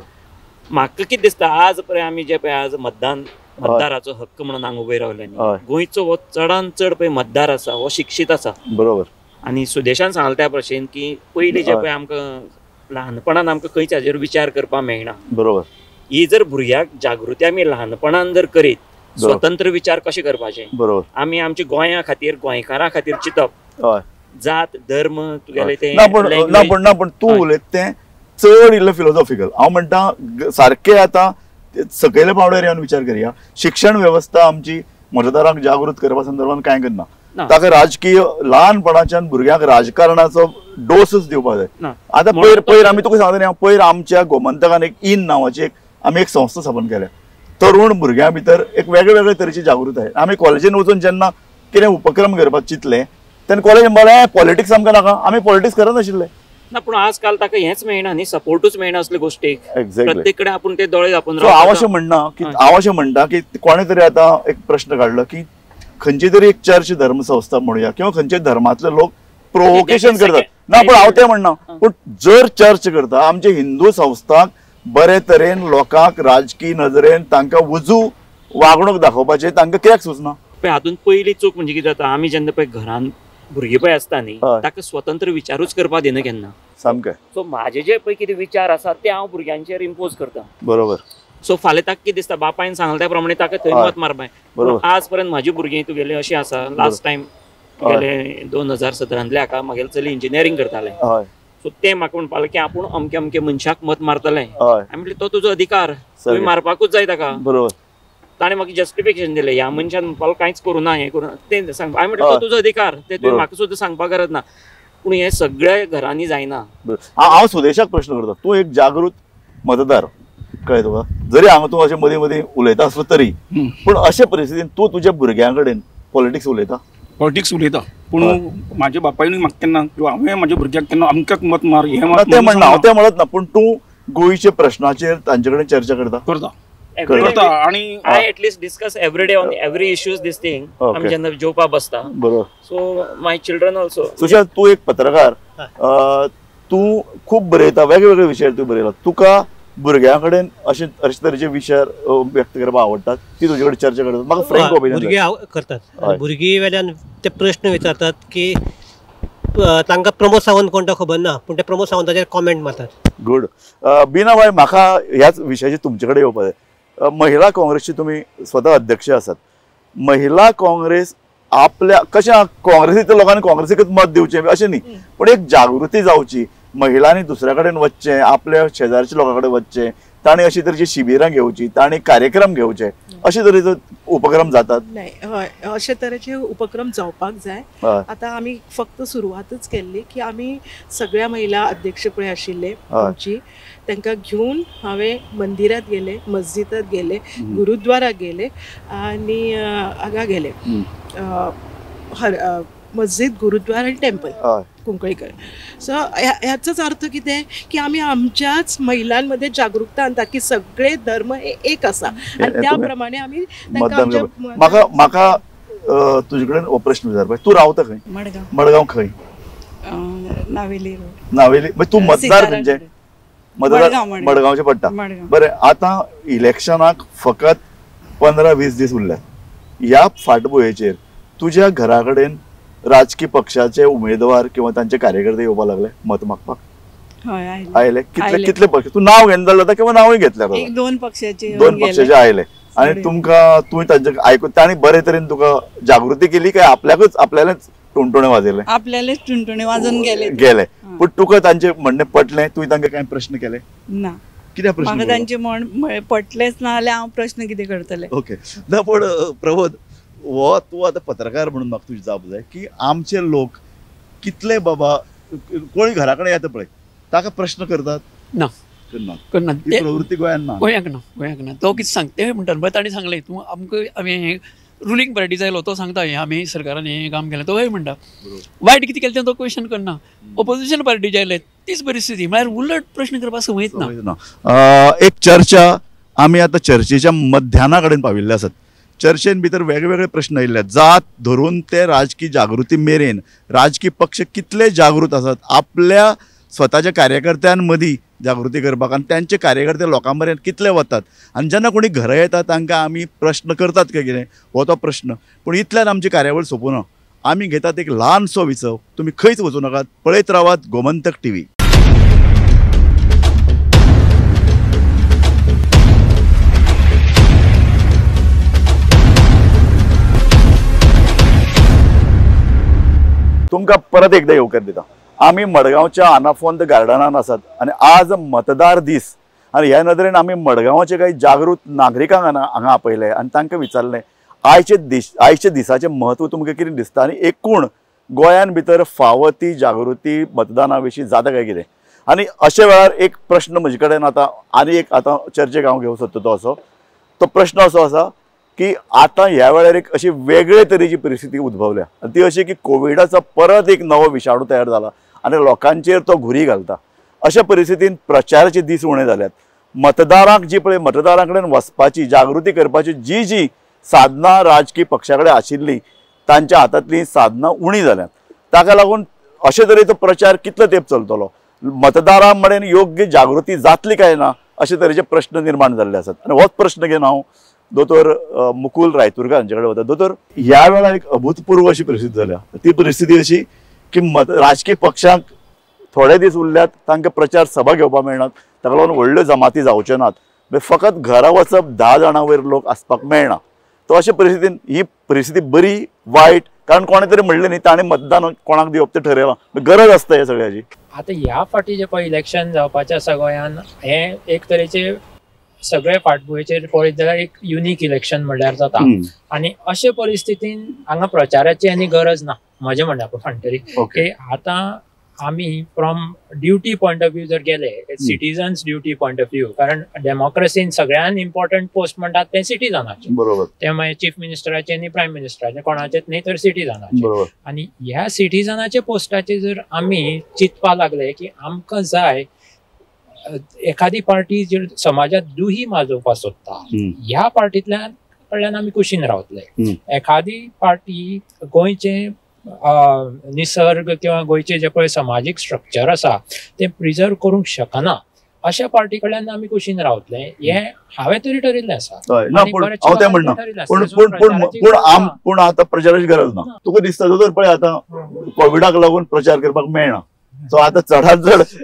Speaker 5: म्हाका कितें दिसता? आज पळय आमी जे पळय आज मतदान मतदाराचो हक्क म्हणून हांगा उबे रावल्यानी
Speaker 1: हय.
Speaker 5: गोंयचो हो चडांत चड पळय मतदार आसा हो शिक्षीत आसा
Speaker 1: बरोबर.
Speaker 5: आनी सुदेशान सांगले त्या भशेन की पयलीं जे. पळय आमकां ल्हानपणान आमकां खंयच हाजेर विचार करपाक मेळना.
Speaker 1: बरोबर.
Speaker 5: ही जर भुरग्याक जागृती आमी ल्हानपणान जर करीत. स्वतंत्र विचार कशे करपाचे?
Speaker 1: बरोबर.
Speaker 5: आमी आमच्या गोंया खातीर गोंयकारां खातीर चिंतप.
Speaker 1: हय.
Speaker 5: जात धर्म तुगेले ते
Speaker 1: ना पण ना. पण ना पण तूं. उलयत तें चड इल्लें फिलोसॉफिकल हांव म्हणटा सारकें आतां सकयल्या पावड्यार येवन विचार करया. शिक्षण वेवस्था आमची मतदारांक जागृत करपा संदर्भात कांय करना. ताका राजकीय ल्हानपणाच्यान भुरग्यांक राजकारणाचो डोसच दिवपाक जाय. आतां पयर पयर आमी तुका सांगता न्ही हांव पयर आमच्या गोमंतकान एक इन नांवाची एक आमी एक संस्था स्थापन केल्या. तरुण भुरग्यां भितर एक वेगळे वेगळे तरेची जागृताय आमी कॉलेजीन वचून जेन्ना कितें उपक्रम करपाक चिंतले तेन्ना कॉलेजीन म्हळें पॉलिटिक्स आमकां नाका. आमी पॉलिटिक्स करनाशिल्ले
Speaker 5: ना पूण आजकाल ताका हेंच मेळना न्ही सपोर्टूच मेळना असले
Speaker 1: एक्झॅक्टली
Speaker 5: प्रत्येक कडेन आपूण ते दोळे
Speaker 1: सो हांव. अशें म्हणना की. हांव अशें म्हणटा की कोणे तरी आतां एक प्रश्न काडलो की खंयची तरी एक चर्च धर्मसंस्था म्हणुया किंवा खंयचे धर्मातले लोक प्रोवोकेशन करतात. ना पण हांव तें म्हणना पूण जर चर्च करता आमचे हिंदू संस्थांक बरे तरेन लोकांक राजकीय नजरेन तांकां उजू वागणूक दाखोवपाचें तांकां कित्याक सुचना?
Speaker 5: पळय हातूंत पयली चूक म्हणजे कितें जाता आमी जेन्ना पळय घरान भुरगीं पळय आसता न्ही. ताका स्वतंत्र विचारूच करपा दिना केन्ना.
Speaker 1: सामकें.
Speaker 5: सो म्हाजे जे पळय कितें विचार आसा ते हांव भुरग्यांचेर इम्पोज करता.
Speaker 1: बरोबर.
Speaker 5: सो फाल्यां ताका कितें दिसता बापायन सांगले त्या प्रमाणे ताका थंय. मत मारपाय. आज पर्यंत म्हाजी भुरगीं तुगेली अशी आसा. लास्ट टायम तुगेले दोन हजार सतरांतले हाका म्हागेले चली इंजिनियरींग करताले. सो ते म्हाका म्हणपाक लागले की आपूण अमके अमके मनशाक मत मारतले. हांवें म्हटलें तो तुजो अधिकार. तुवें. मारपाकूच जाय ताका
Speaker 1: बरोबर.
Speaker 5: ताणें म्हाका जस्टिफिकेशन दिलें. ह्या मनशान म्हणपाक कांयच करूं ना हें करूं ना तें सांग हांवें म्हटलें. तो तुजो अधिकार. ते तुवें. म्हाका सुद्दां सांगपाक गरज ना. पूण हें सगळ्या घरांनी जायना.
Speaker 1: हांव सुदेशाक प्रश्न करता. तूं एक जागृत मतदार. कळ्ळें तुका जरी हांगा तूं अशें मदीं मदीं उलयता आसलो तरी पूण अशे परिस्थितीन तूं तुज्या भुरग्यां कडेन पॉलिटिक्स उलयता.
Speaker 4: पॉलिटिक्स उलयता. पूण. म्हाज्या बापायनूय म्हाका केन्ना किंवा हांवें म्हाज्या भुरग्याक केन्ना अमक्याक मत मार हें
Speaker 1: तें
Speaker 4: म्हणून
Speaker 1: हांव. तें म्हणत ना पूण तूं गोंयच्या प्रश्नाचेर तांचे कडेन चर्चा करता.
Speaker 4: करता. आणि
Speaker 5: I at least discuss every day on every issues this thing
Speaker 1: Okay.
Speaker 5: आमी जेन्ना जेवपाक बसता
Speaker 1: बरोबर.
Speaker 5: So my children also
Speaker 1: Sushant तूं एक पत्रकार. तूं खूब बरयता वेगवेगळे विशयार तूं बरयला तुका भुरग्यां कडेन अशे अशे तरेचे अं, व्यक्त करपाक आवडटात ती तुजे कडेन चर्चा करतात म्हाका फ्रँक ओपिनियन
Speaker 6: भुरगे हांव करतात. भुरगीं वेल्यान ते प्रश्न विचारतात की तांकां प्रमोद सावंत कोण तो खबर ना? पूण ते प्रमोद सावंताचेर कॉमेंट मारतात.
Speaker 1: गुड बिना बाय म्हाका ह्याच विशयाची तुमचे कडेन येवपाक जाय महिला काँग्रेसची तुमी स्वता अध्यक्ष आसात महिला काँग्रेस आपल्या कशें काँग्रेसीच्या लोकांनी काँग्रेसीकच मत दिवचें अशें न्ही. पूण एक जागृती जावची महिलांनी दुसऱ्या कडेन वचचें आपल्या शेजारच्या लोकां कडेन वचचें तांणी अशी तरेची शिबिरां घेवची तांणी कार्यक्रम घेवचे अशे तरेचो उपक्रम जातात.
Speaker 7: नाही हय अशे तरेचे उपक्रम जावपाक जाय. आतां आमी फक्त सुरवातच केल्ली की आमी सगळ्या महिला अध्यक्ष पळय आशिल्ले. आमची. तांकां घेवन हांवें मंदिरात गेले मस्जिदात गेले गुरुद्वारात गेले आनी हांगा गेले. हर मस्जिद गुरुद्वार आनी टेम्पल
Speaker 1: हय.
Speaker 7: कुंकळीकर. सो ह्याचाच अर्थ कितें की आमी आमच्याच महिलांमध्ये जागरूकता आणता की सगळे धर्म हे एक आसा आणि
Speaker 1: हे
Speaker 7: त्या प्रमाणे आमी
Speaker 1: म्हाका म्हाका तुजे कडेन हो प्रश्न विचारपाक तूं रावता खंय?
Speaker 8: मडगांव.
Speaker 1: मडगांव खंय?
Speaker 8: नावेली
Speaker 1: नावेली म्हणजे तूं मतदार खंयचे
Speaker 8: कडेन.
Speaker 1: मतदार
Speaker 8: मडगांव, मडगांव.
Speaker 1: मडगावचे पडटा. बरें आतां इलेक्शनाक फकत पंदरा वीस दीस उरल्यात. ह्या फाटभुंयेचेर तुज्या घरा कडेन राजकीय पक्षाचे उमेदवार किंवा तांचे कार्यकर्ते येवपाक लागले. मत मागपाक
Speaker 8: हय आयले
Speaker 1: आयले. कितले
Speaker 8: आयले.
Speaker 1: कितले पक्ष? तूं नांव घेवन जाल्यार किंवा नांवूय घेतल्यार
Speaker 8: एक दोन पक्षाचे
Speaker 1: दोन. पक्षाचे आयले. आणि
Speaker 8: सगळे.
Speaker 1: तुमकां तुवें तांचे आयकून तांणी बरे तरेन तुका जागृती केली काय? आपल्याकूच आपल्यालाच टुणटुणे वाजयले
Speaker 8: आपल्यालाच टुणटुणे वाजून गेले
Speaker 1: गेले. पण तुका तांचे म्हणणें पटलें? तुवें तांकां कांय प्रश्न केले?
Speaker 8: ना.
Speaker 1: कित्याक प्रश्न
Speaker 8: म्हाका
Speaker 1: केले?
Speaker 8: तांचे म्हण म्हळे पटलेच ना जाल्यार हांव प्रश्न कितें करतले
Speaker 1: ओके. ना पण अ, प्रमोद हो तूं आतां पत्रकार म्हणून म्हाका तुजी जाप जाय की आमचे लोक कितले बाबा कोणी घरा कडेन येता पळय. ताका प्रश्न करतात?
Speaker 9: ना.
Speaker 1: करना
Speaker 9: करना ते
Speaker 1: प्रवृत्ती गोंयांत ना.
Speaker 9: गोंयाक ना गोंयाक ना. तो कितें सांगता ते म्हणटा पळय ताणी सांगलें तूं आमकां आमी रुलींग पार्टी जायलो तो सांगता हें आमी सरकारान हें काम केलें. तोय म्हणटा. वायट कितें केलें तें तो क्वेश्चन करना. ऑपोजिशन पार्टी जायले तीच परिस्थिती. म्हळ्यार उलट प्रश्न करपाक संवयच ना.
Speaker 1: एक चर्चा आमी आतां चर्चेच्या मध्याना कडेन पाविल्ले आसात. चर्चेन भितर वेगवेगळे प्रश्न आयिल्ले जात धरून ते राजकीय जागृती मेरेन. राजकीय पक्ष कितले जागृत आसात आपल्या स्वताच्या कार्यकर्त्यां मदीं जागृती करपाक आनी त्यांचे कार्यकर्ते लोकां मेरेन कितले वतात? आनी जेन्ना कोणी घरा येता तांकां आमी प्रश्न करतात काय कितें हो तो प्रश्न. पूण इतल्यान आमची कार्यावळ सोंपूना आमी घेतात एक ल्हानसो विसव. तुमी खंयच वचूं नाकात. पळयत रावात गोमंतक टी व्ही तुमकां परत एकदा येवकार दिता. आमी मडगांवच्या आनाफोंत गार्डनान आसात आनी आज मतदार दीस. आनी ह्या नदरेन आमी मडगांवाचे काही जागृत नागरिकांक हांगा हांगा आपयले आनी तांकां विचारलें आयचे दीस आयच्या दिसाचें म्हत्व तुमकां कितें दिसता? आनी एकूण गोंयान भितर फावो ती जागृती मतदाना विशीं जाता काय कितें? आनी अशे वेळार एक प्रश्न म्हजे कडेन आतां आनी एक आतां चर्चेक हांव घेवंक सोदता तो असो तो प्रश्न असो आसा की आतां ह्या वेळार एक अशी वेगळे तरेची परिस्थिती उद्भवल्या. आनी ती अशी की कोविडाचो परत एक नवो विशाणू तयार जाला आनी लोकांचेर तो घुरी घालता. अशा परिस्थितीन प्रचाराचे दीस उणे जाल्यात मतदारांक जी पळय मतदारां कडेन वचपाची जागृती करपाची जी जी साधनां राजकीय पक्षा कडेन आशिल्ली तांच्या हातांतली साधनां उणी जाल्यात ताका लागून अशे तरेचो प्रचार कितलो तेंप चलतलो? मतदारां मडेन योग्य जागृती जातली काय ना अशे तरेचे प्रश्न निर्माण जाल्ले आसात आनी होच प्रश्न घेवन हांव दोतोर मुकुल रायतुरकार हांचे कडेन वता दोतोर ह्या वेळार एक अभूतपूर्व अशी परिस्थिती जाल्या ती परिस्थिती अशी की मत राजकीय पक्षांक थोडे दीस उरल्यात तांकां प्रचार सभा घेवपाक मेळनात. ताका लागून व्हडल्यो जमाती जावच्यो नात. म्हणजे फकत घरा वचप धा जाणां वयर लोक आसपाक मेळना. तो अशे परिस्थितीन ही परिस्थिती बरी वायट कारण कोणे तरी म्हणलें न्ही ताणें मतदान कोणाक दिवप तें ठरयलां म्हणजे गरज आसता ह्या सगळ्याची.
Speaker 2: आता ह्या फाटी जे पळय इलेक्शन जावपाचें आसा गोंयान हें एक तरेचे सगळे फाटभुंयेचेर पळयत जाल्यार एक युनीक इलेक्शन म्हणल्यार जाता. आनी अशे परिस्थितीन हांगा प्रचाराची आनी गरज ना म्हजें तरी
Speaker 1: ओके
Speaker 2: की आतां आम्ही from duty point of view जर गेले citizens duty point of view कारण डेमोक्रेसीन सगळ्यात इम्पॉर्टंट पोस्ट म्हणतात ते सिटीजनाचे
Speaker 1: बरोबर.
Speaker 2: ते मागीर चीफ मिनिस्टराचे आणि प्रायम मिनिस्टराचे कोणाचेच नाही तर सिटीजनाचे आणि ह्या सिटीजनाचे पोस्टाचे जर आम्ही चिंतपा लागले की आमकां जाय एखादी पार्टी जर समाजात दुही माजोवपा सोदता. ह्या पार्टींतल्यान कडल्यान आमी कुशीन रावतले. एखादी पार्टी गोंयचे निसर्ग किंवा गोंयचे जे पळय समाजीक स्ट्रक्चर आसा ते प्रिजर्व करूंक शकना. अशा पार्टी कडल्यान आमी कुशीन रावतले हे हांवें तरी ठरिल्लें आसा.
Speaker 1: हांव तें म्हणना. पूण पूण पूण पूण आम. पूण आतां प्रचाराची गरज ना. तुका दिसता जर पळय आतां कोविडाक लागून प्रचार करपाक मेळना. सो आतां चड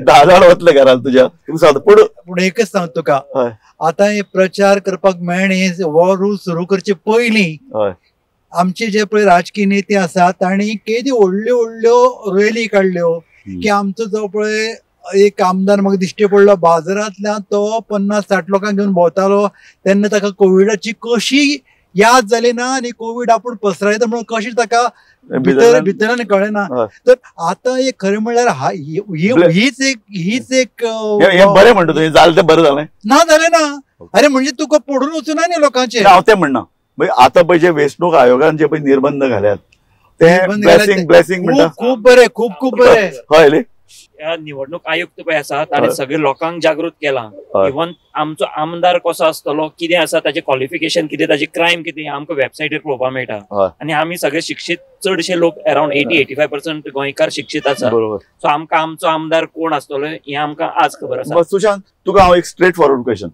Speaker 1: धा जाण वतले घरान तुज्या तुका सांगता पूण
Speaker 3: पूण एकच सांग तुका
Speaker 1: हय.
Speaker 3: आतां हे प्रचार करपाक मेळ्ळे हो रूल सुरू करचे पयलीं
Speaker 1: हय.
Speaker 3: आमचे जे पळय राजकीय नेते आसात तांणी केदी व्हडल्यो व्हडल्यो रॅली काडल्यो की आमचो जो पळय एक आमदार म्हाका दिश्टी पडलो बाजारांतल्यान तो पन्नास साठ लोकांक घेवन भोंवतालो तेन्ना ताका कोविडाची कशी याद जाली ना आनी कोविड आपूण पसरयता म्हणून कशी ताका भितर भितरान कळना.
Speaker 1: हय.
Speaker 3: तर आता एक खरें म्हणल्यार हीच एक हीच एक
Speaker 1: बरें म्हणटा तुवें जालें तें बरें जालें
Speaker 3: ना जालें ना. अरे म्हणजे तुका पडून वचूना न्ही लोकांचे?
Speaker 1: हांव तें म्हणना आतां पळय जे वेंचणूक आयोगान जे पळय निर्बंध घाल्यात ते ब्लेसिंग ब्लेसिंग म्हणटा
Speaker 3: खूप खूप बरे खूप खूप बरे
Speaker 1: हय न्ही
Speaker 5: ह्या निवडणूक आयुक्त पळय आसा ताणें. सगळे लोकांक जागृत केला. इवन आमचो आमदार कसो आसतलो कितें आसा ताचे क्वॉलिफिकेशन कितें ताचे क्रायम कितें आमकां वेबसायटीर पळोवपाक मेळटा. आनी आमी सगळे शिक्षीत चडशे लोक अरावंड एटी एटी फाय पर्संट गोंयकार शिक्षीत आसा. सो आमकां आमचो आमदार कोण आसतलो हें आमकां आज खबर आसा.
Speaker 1: सुशांत तुका हांव एक स्ट्रेट फॉरवर्ड क्वेश्चन.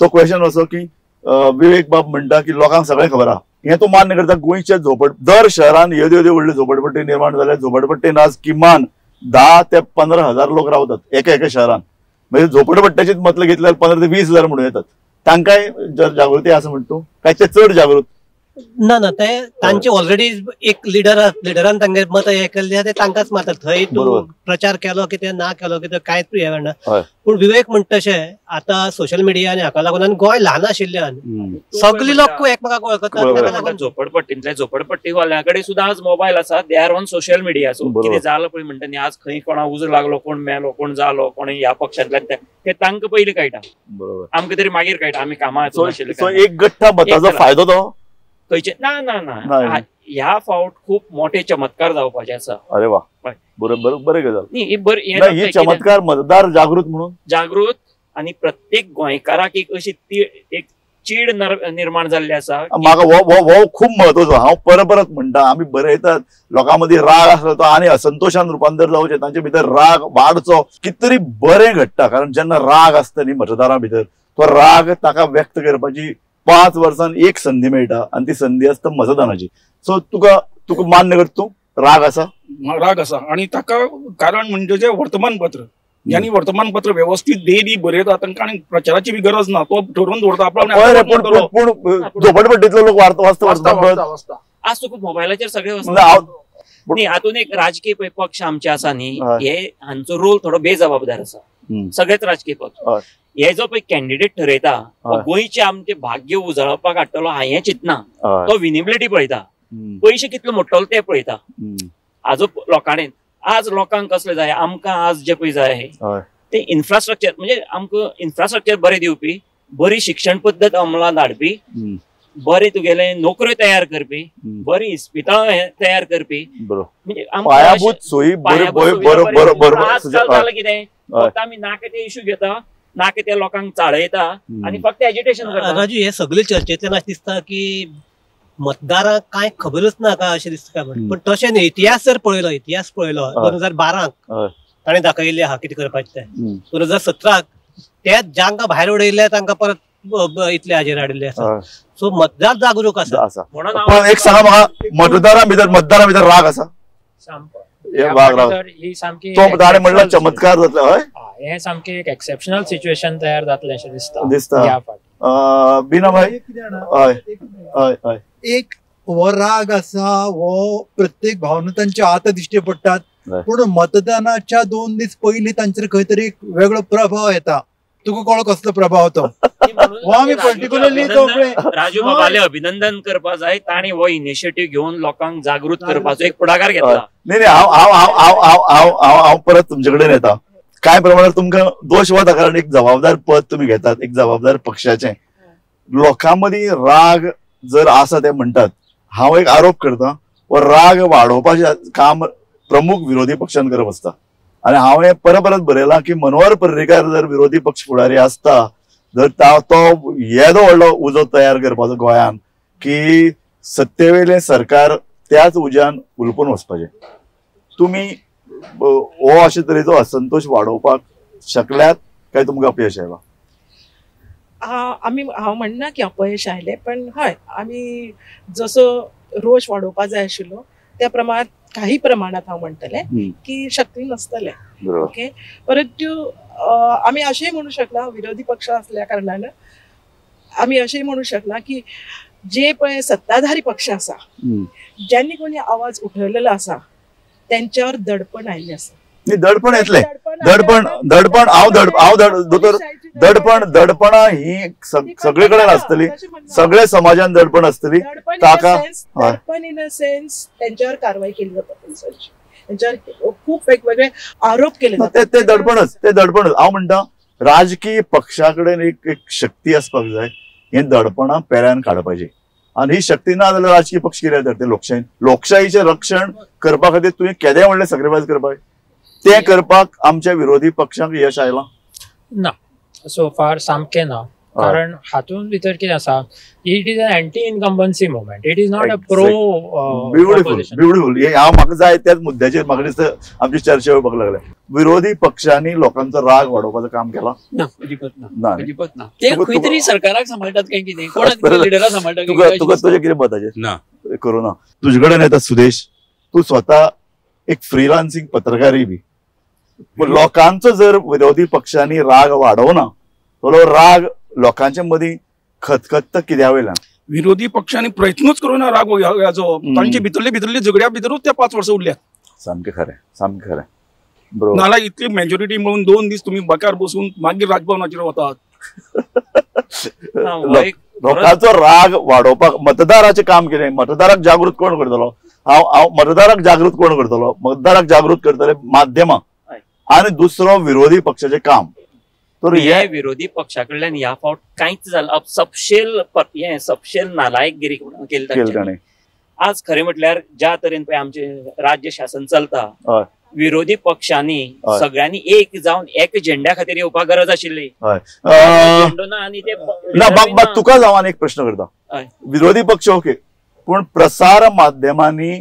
Speaker 1: तो क्वेश्चन असो की विवेक बाब म्हणटा की लोकांक सगळें खबर आहा हें तूं मान्य करता गोंयच्या झोपड दर शहरान येद्यो येद्यो व्हडल्यो झोपडपट्टी निर्माण जाल्या झोपडपट्टीन आज किमान दहा ते पंधरा हजार लोक रावतात एका एका शहरात. म्हणजे झोपडपट्ट्याचीच मतलं घेतल्यार पंधरा ते वीस हजार म्हणून येतात. तांकांय जर जागृती आसा म्हणतो? काय ते चड जागृत.
Speaker 6: ना ना ते तांचे ऑलरेडी एक लिडर लिडरान तांगे मत हे केल्ले ते तांकांच मारतात. थंय तूं. प्रचार केलो कितें ना केलो कितें कांयच हे
Speaker 1: हय.
Speaker 6: पूण विवेक म्हणटा तशें आतां सोशल मिडिया आनी हाका लागून आनी गोंय ल्हान आशिल्ल्यान. सगळी लोक एकामेकाक वळखतात
Speaker 5: झोपडपट्टींतल्या झोपडपट्टी वाल्यांकडे सुद्धा आज मोबायल आसा they are on social media so. कितें जालो पळय म्हणटा न्ही आज खंय कोणा उजो लागलो कोण मेलो कोण जालो कोण ह्या पक्षांतल्यान ते- ते तांकां पयलीं कळटा
Speaker 1: बरोबर.
Speaker 5: आमकां तरी मागीर कळटा आमी कामां
Speaker 1: एक
Speaker 5: एक
Speaker 1: फायदो तो.
Speaker 5: खंयचे ना ना ना.
Speaker 1: नाही.
Speaker 5: ह्या फावट खूप मोठे चमत्कार जावपाचे आसा
Speaker 1: अरे वा.
Speaker 5: हय.
Speaker 1: बरोबर बरें गजाल
Speaker 5: न्ही ही बरी हें
Speaker 1: नाही,
Speaker 5: जाता कितें?
Speaker 1: चमत्कार मतदार जागृत म्हणून?
Speaker 5: जागृत आणि प्रत्येक गोंयकाराक एक अशी ती एक चीड नर- निर्माण जाल्ली आसा की
Speaker 1: म्हाका हो हो हो खूब महत्वाचो. हांव परत परत म्हणटा आमी बरयतात लोकां मदीं राग आसलो तो आनी असंतोशान रुपांतर जावचें तांचे भितर राग वाडचो कितें तरी बरें घडटा कारण जेन्ना राग आसता न्ही मतदारां भितर तो राग ताका व्यक्त करपाची पांच वर्सान एक संदी मेळटा आनी ती संदी आसता मतदानाची सो तुका तुका मान्य करता? तूं राग आसा
Speaker 4: राग आसा आणि ताका कारण म्हणजे जे वर्तमानपत्र यांनी वर्तमानपत्र व्यवस्थित डेली बरयता तांकां आनी प्रचाराची बी गरज ना तो ठरोवन दवरता आपलो
Speaker 1: पूण झोपडपट्टीतलो लोक वार्ता वाचता.
Speaker 5: आज तुका मोबायलाचेर सगळे
Speaker 1: म्हणजे हांव
Speaker 5: न्ही हातून एक राजकीय पक्ष आमचे आसा न्ही. हे हांचो रोल थोडो बेजबाबदार आसा. सगळेच राजकीय पक्ष. हे जो पळय कॅन्डिडेट ठरयता. गोंयचे आमचे भाग्य उजळपाक हाडटलो हें चिंतना. तो विनिबिलिटी पळयता. पयशे कितले मोडटलो ते पळयता. आजो लोकांनी आज लोकांक कसले जाय आमकां आज जे पळय जाय. ते इन्फ्रास्ट्रक्चर म्हणजे आमकां इन्फ्रास्ट्रक्चर बरें दिवपी बरी शिक्षण पद्दत अंमलांत हाडपी बरे तुगेले नोकऱ्यो तयार करपी. बरी इस्पितळां तयार करपी.
Speaker 1: पायाभूत सोयी बरो
Speaker 5: पायाभूत
Speaker 1: बरो
Speaker 5: सुविधा
Speaker 1: बरो
Speaker 5: बरी
Speaker 1: बरो
Speaker 5: आसा.
Speaker 1: बरोबर
Speaker 5: आजकाल जालें कितें फक्त आमी नाका ते इश्यू घेता नाका ते लोकांक चाळयता आनी फक्त एज्युटेशन करता.
Speaker 6: राजू हे सगळे चर्चेतल्यान अशें दिसता की मतदारांक कांय खबरच ना काय अशें दिसता काय. पण तशें न्ही इतिहास जर पळयलो इतिहास पळयलो. दोन हजार बाराक. ताणें दाखयल्ले आहा कितें करपाचें. तें दोन हजार सतराक तेच जांकां भायर उडयल्ले तांकां परत ब- ब- इतले हाजेर हाडिल्ले आसा
Speaker 1: हय.
Speaker 6: सो मतदार जागरूक आसा
Speaker 5: म्हणून हांव-
Speaker 1: पण एक सांगा म्हाका मतदारां भितर मतदारां भितर राग आसा
Speaker 2: सामको
Speaker 1: हे
Speaker 2: ह्या
Speaker 1: वाग
Speaker 2: फावटी
Speaker 1: राग
Speaker 2: तर ही सामकी
Speaker 1: तो ताणें म्हणलं
Speaker 2: exceptional
Speaker 1: चमत्कार जातलो हय.
Speaker 2: हा, हे सामके एक एक्सेप्शनल सिच्युएशन तयार जातलें अशें दिसता
Speaker 1: दिसता.
Speaker 2: ह्या फावटी
Speaker 1: अं, बिना भाई
Speaker 3: एक कितें जाणा?
Speaker 1: हय.
Speaker 3: एक.
Speaker 1: हय हय
Speaker 3: एक हो राग आसा हो प्रत्येक भावना तांच्या आतां दिश्टी पडटात
Speaker 1: हय.
Speaker 3: पूण मतदानाच्या दोन दीस पयलीं तांचेर खंय तरी एक वेगळो प्रभाव येता तुका कळो कसलो प्रभाव तो? हो आमी पर्टिक्युलरली तो
Speaker 5: राजू बाबाले अभिनंदन करपा जाय ताणी हो इनिशिएटीव्ह घेऊन लोकांक जागृत करपाचो एक पुढाकार घेतला.
Speaker 1: नाही नाही हांव हांव हांव हांव हांव हांव हांव हांव परत तुमचे कडेन येता कांय प्रमाणात तुमकां दोश वता कारण एक जबाबदार पद तुम्ही घेतात एक जबाबदार पक्षाचे. लोकां मदीं राग जर आसा ते म्हणटात हांव एक आरोप करता व राग वाडोवपाचें काम प्रमुख विरोधी पक्षान करप आसता आणि हांवें परत परत बरयलां की मनोहर पर्रीकार जर विरोधी पक्ष फुडारी आसता जर ता- तो येदो व्हडलो उजो तयार करपाचो गोंयान की सत्तेवेलें सरकार त्याच उज्यान उलपून वचपाचें. तुमी हो अशे तरेचो असंतोष वाडोवपाक शकल्यात काय तुमकां अपयश आयला
Speaker 7: आमी हांव म्हणना की अपयश आयलें पण हय आमी जसो रोश वाडोवपा जाय आशिल्लो त्या प्रमाणात काही प्रमाणात हांव म्हणटलें. की शक्ती नसतलें ओके? परंतु अ, आमी अशेंय म्हणू शकना विरोधी पक्ष असल्या कारणान आमी अशेंय म्हणू शकना की जे पळय सत्ताधारी पक्ष आसा. ज्यांनी कोणी आवाज उठयलेलो आसा त्यांच्यावर दडपण आयिल्लें आसा
Speaker 1: दडपण येतले
Speaker 7: दडपण
Speaker 1: दडपण
Speaker 7: आयिल्लें
Speaker 1: दडपण हांव दड हांव दड दोतोर दडपण दडपणां ही सग- सगळे कडेन आसतली सगळे समाजान दडपण आसतली ताका-.
Speaker 7: दडपण इन अ सेन्स त्यांच्यावर कारवाई केली पोलिसांची. त्यांच्यावर खूप वेगवेगळे आरोप केले जातात.
Speaker 1: ते दडपणच ते दडपणच. हांव म्हणटा राजकीय पक्षा कडेन एक एक शक्ती आसपाक जाय हे दडपणां पेऱ्यान काडपाचें आनी ही शक्ती ना जाल्यार राजकीय पक्ष कितें करता लोकशायेन लोकशाहीचें रक्षण करपा खातीर तुवें केदें व्हडलें सॅक्रिफायस करपाक तें करपाक आमच्या विरोधी पक्षांक यश आयलां?
Speaker 2: ना. सो फार सामकें ना. कारण हातून भितर कितें आसा it is an anti incumbency movement it is not a pro
Speaker 1: beautiful beautiful हे हांव म्हाका जाय त्याच मुद्द्याचेर म्हाका दिसता आमची चर्चा येवपाक लागल्या. विरोधी पक्षांनी लोकांचो राग वाडोवपाचें काम केलां?
Speaker 9: ना अजिबात ना.
Speaker 1: ना?
Speaker 9: अजिबात ना. ते
Speaker 1: तुका-
Speaker 9: खंय तरी सरकाराक सांबाळटात काय कितें? कोणाक
Speaker 1: तुका तुका तुजें कितें मताचेर
Speaker 10: ना.
Speaker 1: करोना तुजे कडेन येता सुदेश तू स्वता एक फ्रीलान्सिंग पत्रकारीय बी. लोकांचो जर विरोधी पक्षांनी राग वाडोवना तो राग लोकांच्या मदीं खतखत्त कित्या वयल्यान
Speaker 4: विरोधी पक्षांनी प्रयत्नूच करूना राग ह्याचो
Speaker 1: हम्म.
Speaker 4: तांचे भितरले भितरले झगड्या भितरूच ते पाच वर्सां उरल्यात.
Speaker 1: सामकें खरें सामकें खरें बरोबर.
Speaker 4: नाल्यार इतली मेजॉरिटी म्हणून दोन दीस तुम्ही बकार बसून मागीर राजभवनाचेर वतात
Speaker 5: हो
Speaker 1: लोकांचो राग वाडोवपाक मतदाराचें काम कितें मतदाराक जागृत कोण करतलो? हांव हांव मतदाराक जागृत कोण करतलो? मतदाराक जागृत करतले माध्यमां आनी दुसरो विरोधी पक्षाचें काम. तर
Speaker 5: हे विरोधी पक्षा कडल्यान ह्या फावट कांयच जालें अब सपशेल हे सपशेल नालायकगिरी केली आज खरें म्हटल्यार ज्या तरेन पळय आमचे राज्य शासन चलता. विरोधी पक्षांनी. सगळ्यांनी एक जावन एक झेंड्या खातीर येवपाक गरज आशिल्ली. ना आनी ते
Speaker 1: तुका जावन एक प्रश्न करता. विरोधी पक्ष ओके. पूण प्रसार माध्यमांनी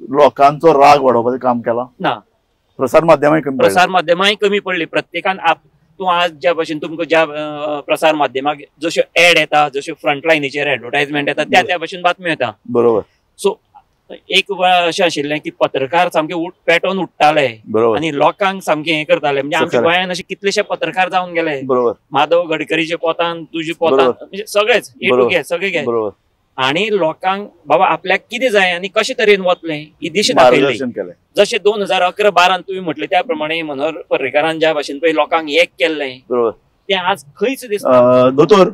Speaker 1: लोकांचो राग वाडोवपाचें काम केलां?
Speaker 5: ना.
Speaker 1: प्रसार माध्यमांय कमी.
Speaker 5: प्रसार माध्यमांय कमी पडली. प्रत्येकान आप तूं आज ज्या भशेन तुमकां ज्या प्रसार माध्यमाक जश्यो एड येता जश्यो फ्रंट लायनीचेर एडवर्टायजमेंट येता त्या त्या भशेन बातम्यो येता
Speaker 1: बरोबर.
Speaker 5: सो एक वेळ अशें आशिल्लें की पत्रकार सामके पेटोवन उठटाले.
Speaker 1: बरोबर.
Speaker 5: आनी लोकांक सामकें हें करताले. म्हणजे आमच्या. गोंयान अशे कितलेशे पत्रकार जावन गेले.
Speaker 1: बरोबर.
Speaker 5: माधव गडकरीचे पोतान तुजे पोतान. म्हणजे सगळेच सगळे घे
Speaker 1: बरोबर.
Speaker 5: आणि लोकांक बाबा आपल्याक कितें जाय आनी कशे तरेन वतलें ही दिशा दाखयली जशें दोन हजार अकरा बारान तुवें म्हटलें त्या प्रमाणे मनोहर पर्रेकारान ज्या भशेन पळय लोकांक एक केल्लें तें आज खंयच दिसना
Speaker 1: अं, दोतोर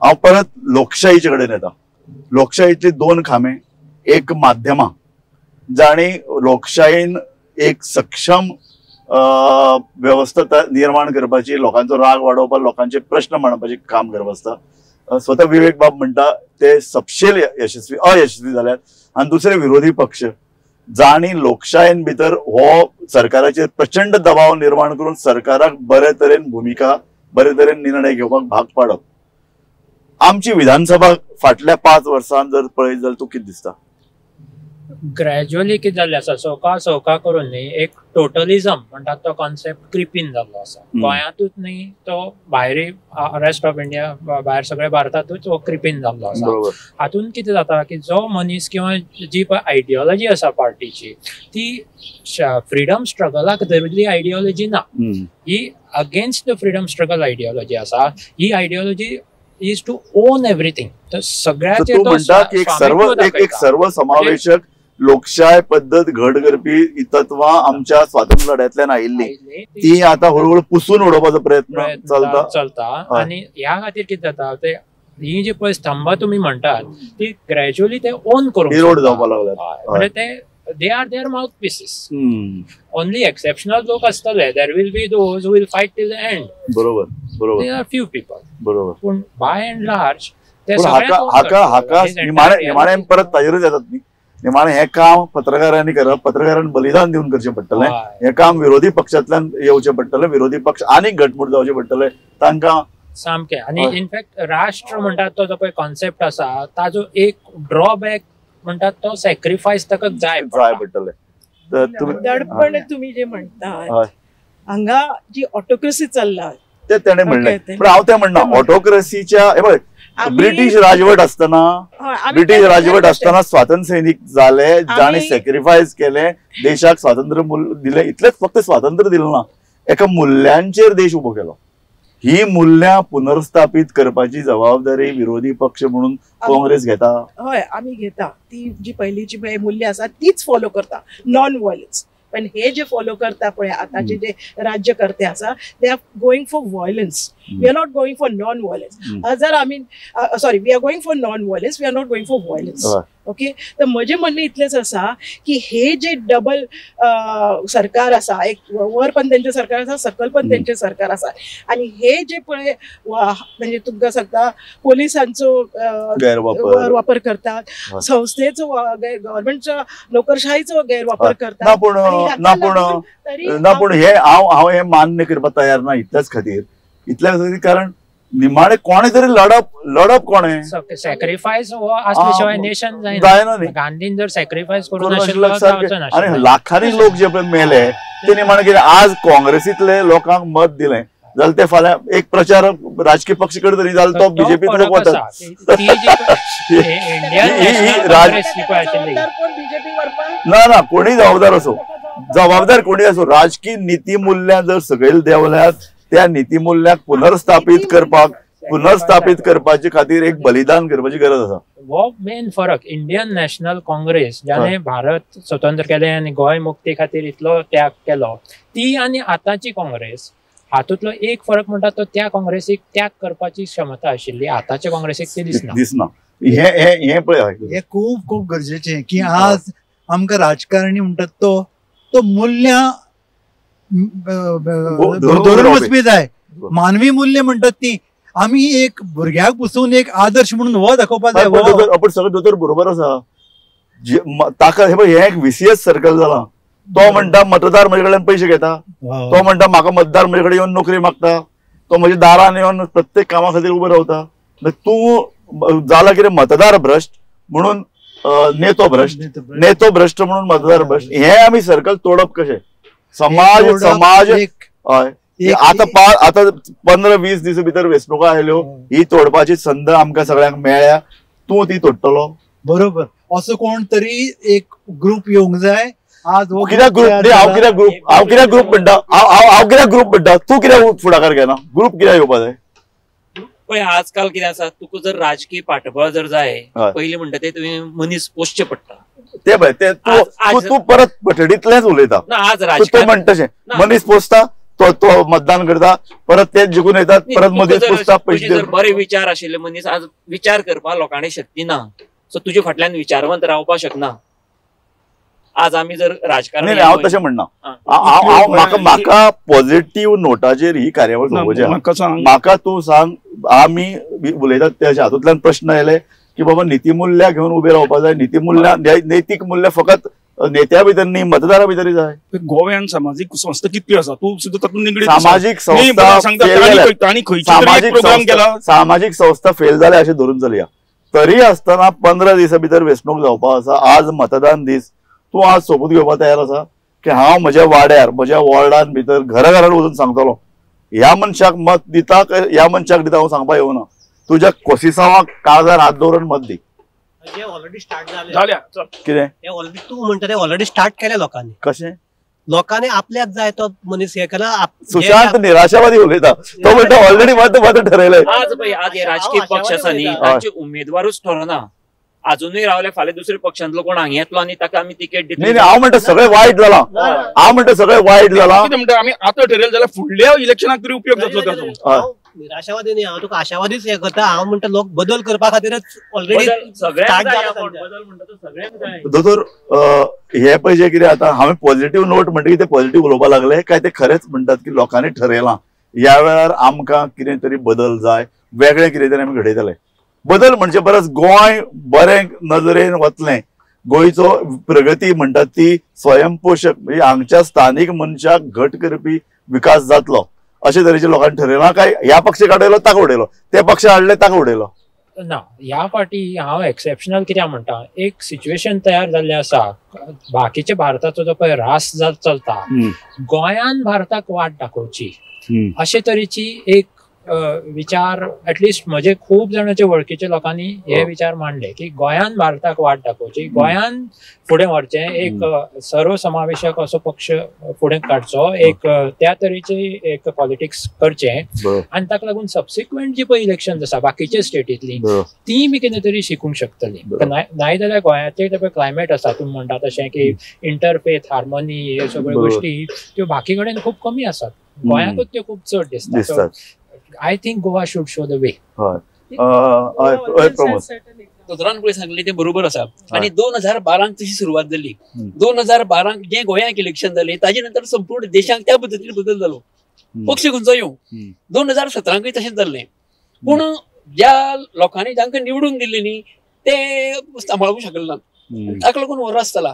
Speaker 1: हांव परत लोकशाहीचे कडेन येता. लोकशाहीतली दोन खांबे एक माध्यमां जाणी लोकशायेन एक सक्षम व्यवस्था निर्माण करपाची लोकांचो राग वाडोवपाक लोकांचे प्रश्न मांडपाचे काम करप आसता. स्वता विवेक बाब म्हणटा ते सपशेल यशस्वी अयशस्वी जाल्यात आनी दुसरे विरोधी पक्ष जाणी लोकशायेन भितर हो सरकाराचेर प्रचंड दबाव निर्माण करून सरकाराक बरे तरेन भुमिका बरे तरेन निर्णय घेवपाक भाग पाडप. आमची विधानसभा फाटल्या पाच वर्सांत जर पळयत जाल्यार तूं कितें दिसता?
Speaker 2: ग्रॅज्युअली कितें जाल्लें आसा सवका सवका करून न्ही एक टोटलिझम म्हणटात तो कॉन्सेप्ट क्रिपीन जाल्लो आसा. गोंयांतूच न्ही तो भायरय रेस्ट ऑफ इंडिया भायर सगळ्या भारतातूच हो क्रिपीन जाल्लो आसा हातून कितें जाता की जो मनीस किंवा जी पळय आयडियोलॉजी आसा पार्टीची ती फ्रीडम स्ट्रगलाक धरिल्ली आयडियोलॉजी ना. ही against the freedom struggle ideology आसा ही ideology is to own everything तर
Speaker 1: म्हणटा की एक सर्व एक लोकशाय पद्धत घट करपी तत्वां आमच्या स्वातंत्र्य लढ्यातल्यान आयिल्ली
Speaker 2: ती
Speaker 1: आता हळूहळू पुसून उडोवपाचो प्रयत्न चलता.
Speaker 2: चलता. आणि ह्या खातीर कितें जाता ते ही जी पळय स्तंभां तुमी म्हणटात ती ग्रॅज्युअली ते ओन करूंक
Speaker 1: इरोड
Speaker 2: सोदता.
Speaker 1: जावपाक लागल्यात.
Speaker 2: म्हणजे ते they are their mouth pieces
Speaker 1: hmm,
Speaker 2: only exceptional लोक असतले there will be those will fight till the end
Speaker 1: बरोबर बरोबर.
Speaker 2: दे आर फ्यू पीपल
Speaker 1: बरोबर.
Speaker 2: पूण बाय अँड लार्ज ते
Speaker 1: हाका हाका हाका निमाणे निमाणे परत ताजेरूच येतात. न्ही निमाणे हे काम पत्रकारांनी करप पत्रकारांनी बलिदान दिवन करचें पडटलें. हे काम विरोधी पक्षांतल्यान येवचें पडटलें. विरोधी पक्ष आनीक घटमूट जावचे पडटले. तांकां
Speaker 2: सामकें. आणि
Speaker 1: हय.
Speaker 2: इनफॅक्ट राष्ट्र म्हणटात तो जो पळय कॉन्सेप्ट आसा ताजो एक ड्रॉबॅक म्हणटात तो सॅक्रिफायस ताका जाय
Speaker 1: जाय पडटले. तुमी
Speaker 7: दडपण तुम्ही जे म्हणता. हांगा जी ऑटोक्रेसी चल्ला
Speaker 1: ते तेणे म्हणलें.
Speaker 7: ते-
Speaker 1: पण हांव तें म्हणना ऑटोक्रेसीच्या हे पळय
Speaker 7: आमी-
Speaker 1: ब्रिटीश राजवट असताना
Speaker 7: आमी
Speaker 1: ब्रिटीश राजवट असताना स्वातंत्र्य सैनिक झाले जाणे सॅक्रिफायस केले देशाक स्वातंत्र्य दिले. इतलेच फक्त स्वातंत्र्य दिलं ना. एका मूल्यांचेर देश उभो केलो. ही मूल्यांं पुनर्स्थापित करपाची जबाबदारी विरोधी पक्ष म्हणून काँग्रेस घेता.
Speaker 7: हय आमी घेता. ती जी पळय मूल्य आसा तीच फॉलो करता. नॉन व्हायलन्स पण हे जे फॉलो करता पळय आतांचे जे राज्यकर्ते आसा they are going for violence we are not going for non violence जर आमी sorry we are going for non violence we are not going for violence
Speaker 1: हय.
Speaker 7: ओके तर म्हजें म्हणणें इतलेंच आसा की हे जे डबल सरकार आसा एक वर पण तेंचें सरकार आसा सकल पण तेंचें सरकार आसा आणि हे जे पळय वा- म्हणजे तुमकां सांगता पोलिसांचो
Speaker 1: गैरवापर.
Speaker 7: वापर करतात. संस्थेचो गव्हर्नमेंटच्या नोकरशाहीचो गैरवापर. करतात
Speaker 1: पूण ना ना हे हांव हांव हे मान्य करपाक तयार ना इतल्याच खातीर इतल्या खातीर कारण निमाणे कोणे तरी लढप लढप कोणे?
Speaker 2: सॅक्रिफायस हो असल्या शिवाय
Speaker 1: आ,
Speaker 2: नेशन
Speaker 1: जायना न्ही.
Speaker 2: गांधीन जर सॅक्रिफायस करून
Speaker 1: लाखांनी लोक जे पळय मेले ते निमाणे कितें आज काँग्रेसीतले लोकांक मत दिलें जाल्यार ते फाल्यां एक प्रचार राजकीय पक्ष करतली जाल्यार तो बीजेपीत लोक वतात
Speaker 7: बीजेपी
Speaker 1: ना ना कोणी जबाबदार असो. जबाबदार कोणी असो. राजकीय नीती मूल्यां जर सकयल देंवल्यात त्या नीती मूल्यांक पुनर्स्थापीत करपाक पुनर्स्थापीत करपाचे खातीर एक बलिदान करपाची गरज आसा.
Speaker 2: हो मेन फरक इंडियन नॅशनल काँग्रेस ज्याने. भारत स्वतंत्र केले आणि गोंय मुक्ती खातीर इतलो त्याग केलो. ती आणि आतांची काँग्रेस हातूंतलो एक फरक म्हणटा तो त्या काँग्रेसीक त्याग करपाची क्षमता आशिल्ली. आतांच्या काँग्रेसीक ती दिसना.
Speaker 1: दिसना. हे हे हे पळय
Speaker 3: हे खूप खूप गरजेचे की आज आमकां राजकारणी म्हणटात तो तो मूल्य
Speaker 1: धरून
Speaker 3: धरून
Speaker 1: उडोवपी.
Speaker 3: वचपी जाय मानवी मूल्य म्हणटात ती. आमी एक भुरग्याक बसून एक आदर्श म्हणून हो दाखोवपाक जाय हो.
Speaker 1: आपण सगळे दोतोर बरोबर आसा. ताका हे हे एक विसीएस सर्कल जाला तो म्हणटा मतदार म्हजे कडल्यान पयशे घेता.
Speaker 3: हो.
Speaker 1: तो म्हणटा म्हाका मतदार म्हजे कडेन येवन नोकरी मागता. तो म्हज्या दारान येवन प्रत्येक कामा खातीर उबो रावता. तूं जाला कितें मतदार भ्रश्ट म्हणून नेतो भ्रश्ट नेतो भ्रश्ट म्हणून मतदार भ्रश्ट हे आमी सर्कल तोडप कशें? समाज समाज आता पा- आता पंदरा वीस दीस भितर वेंचणुका आयल्यो ही. तोडपाची संद आमकां सगळ्यांक मेळ्ळ्या. तूं ती तोडटलो.
Speaker 3: बरोबर. असो कोण तरी एक ग्रुप येवंक जाय. आज हो
Speaker 1: कित्याक ग्रुप हांव. कित्याक ग्रुप हांव कित्याक ग्रुप म्हणटा? हांव हांव- हांव कित्याक ग्रुप म्हणटा? तूं कित्याक फुडाकार घेना? ग्रुप कित्याक येवपा जाय?
Speaker 5: पळय आजकाल कितें आसा? तुका जर राजकीय फाटबळ जर जाय. पयलीं म्हणटा ते तुवें मनीस पोसचे पडटा.
Speaker 1: ते पळय ते तूं
Speaker 5: आज- आज-
Speaker 1: तूं- तूं परत बठडीतलेंच उलयता
Speaker 5: ना आज
Speaker 1: तूं ते
Speaker 5: राजकारण
Speaker 1: म्हणटा तशें
Speaker 5: ना.
Speaker 1: मनीस पोसता तो तो मतदान करता परत तेच जिखून येतात
Speaker 5: न्ही,
Speaker 1: परत
Speaker 5: तुका
Speaker 1: मनीस
Speaker 5: जर-
Speaker 1: पोसता देतात.
Speaker 5: बरे विचार आशिल्ले मनीस आज विचार करपाक लोकांनी शक्ती ना सो तुजे फाटल्यान विचारवंत रावपाक शकना आज आमी जर राजकारण
Speaker 1: नाही नाही, हांव तशें म्हणना
Speaker 5: हा.
Speaker 1: हांव हांव- हांव म्हाका म्हाका पॉझिटिव्ह नोटाचेर ही कार्यावळ
Speaker 4: ना,
Speaker 1: आहा.
Speaker 4: म्हाका सांग
Speaker 1: म्हाका तू सांग आमी उलयतात त्याच्या हातूंतल्यान प्रश्न आयले की बाबा उबे रावपा जाय नितीमुल्ल्या न्याय- नैतीक मूल्य फकत नेत्या भितर न्ही मतदारा भितरय जाय.
Speaker 4: गोव्यान सामाजीक संस्था कितल्यो आसा तू सुद्दां तातूंत निगडीत.
Speaker 1: सामाजीक संस्था सामाजीक संस्था सामाजीक संस्था फेल जाल्या अशें धरून चलया तरी आसतना पंदरा दिसा भितर वेंचणूक जावपा आसा आज मतदान दीस. तूं आज सोबूत घेवपाक तयार आसा की हांव म्हज्या वाड्यार म्हज्या वॉर्डान भितर घरा घरान वचून सांगतलो ह्या मनशाक मत दिता ह्या मनशाक दिता हांव सांगपाक येवना तुज्या कोसिसांवाक काळजार दी
Speaker 6: जे ऑलरेडी स्टार्ट झाले.
Speaker 4: जाल्या चल.
Speaker 1: कितें
Speaker 6: हे ऑलरेडी तू म्हणटा ते ऑलरेडी स्टार्ट केले लोकांनी.
Speaker 1: कशें
Speaker 6: लोकांनी आपल्याक जाय तो मनीस हे केला
Speaker 1: सुशांत निराशावादी उलयता तो म्हणटा ऑलरेडी मत मत ठरयलंय
Speaker 5: आज पळय आज हे राजकीय पक्ष आसा न्ही. तांचे उमेदवारूच ठरना अजूनही रावले फाल्यां दुसऱ्या पक्षांतलो कोण हांगा येतलो आनी ताका आमी तिकेट
Speaker 1: नाही
Speaker 5: दितली.
Speaker 1: नाही हांव म्हणटा सगळें वायट जालां हांव म्हणटा सगळें वायट जालां
Speaker 4: कितें म्हणटा आमी आतां ठरयलें जाल्यार फुडल्या इलेक्शनाक तरी उपयोग जातलो ताचो
Speaker 6: निराशावादी न्ही हांव तुका आशावादीच हे करता. हांव म्हणटा लोक बदल करपा खातीरच ऑलरेडी
Speaker 1: दोतोर हे पळय जे कितें आतां हांवें पॉझिटिव्ह नोट म्हणटा ते पॉझिटिव्ह उलोवपाक लागले. काय ते खरेंच म्हणटात की लोकांनी ठरयलां ह्या वेळार आमकां कितें तरी बदल जाय. वेगळें कितें तरी आमी घडयतले बदल म्हणजे परस गोंय बरें नजरेन वतलें. गोंयचो प्रगती म्हणटात ती स्वयंपोशक म्हणजे हांगच्या स्थानीक मनशाक घट करपी विकास जातलो. अशे तरेचे लोकांनी ठरयलां काय ह्या पक्षाक हाडयलो ताका उडयलो ते पक्ष हाडले ताका उडयलो
Speaker 2: ना ह्या फाटी हांव एक्सेप्शनल कित्याक म्हणटा एक सिच्युएशन तयार जाल्लें आसा बाकीच्या भारताचो जो पळय रास चलता गोंयान भारताक वाट दाखोवची. अशे तरेची एक विचार ऍटलिस्ट म्हजे खूब जाणांचे वळखीचे लोकांनी हे
Speaker 1: हो.
Speaker 2: विचार मांडले की गोंयान भारताक वाट दाखोवची गोंयान फुडें व्हरचें एक सर्वसमावेशक असो पक्ष फुडें काडचो एक अ, त्या तरेचे एक पॉलिटिक्स करचें. आनी ताका लागून सबसिक्वेंट जी पळय इलेक्शन आसा बाकीच्या स्टेटींतली ती मी कितें तरी शिकूंक शकतली. नाय- नायजाल्यार गोंयाचे ते क्लायमेट आसा तुम्ही म्हणटा तशें की इंटरफेथ हार्मोनी हे सगळ्यो. गोष्टी त्यो बाकी कडेन खूब कमी आसात गोंयाकूच त्यो खूब चड दिसता
Speaker 1: दिसतात.
Speaker 2: I think Goa should show the way
Speaker 9: दोतोरान सांगले ते बरोबर आसा आणि दोन हजार बारांक तशी सुरवात जाली. दोन हजार बारांक जे गोंयाक इलेक्शन जाले ताजे नंतर संपूर्ण देशाक त्या पद्दतीन बदल जालो. पक्ष खंयचो येवं
Speaker 1: हम्म.
Speaker 9: दोन हजार सतरांकय तशेंच जाल्लें पूण ज्या लोकांनी जांकां निवडून दिल्ले न्ही ते सांबाळूंक शकले ना. ताका लागून हो राग जाला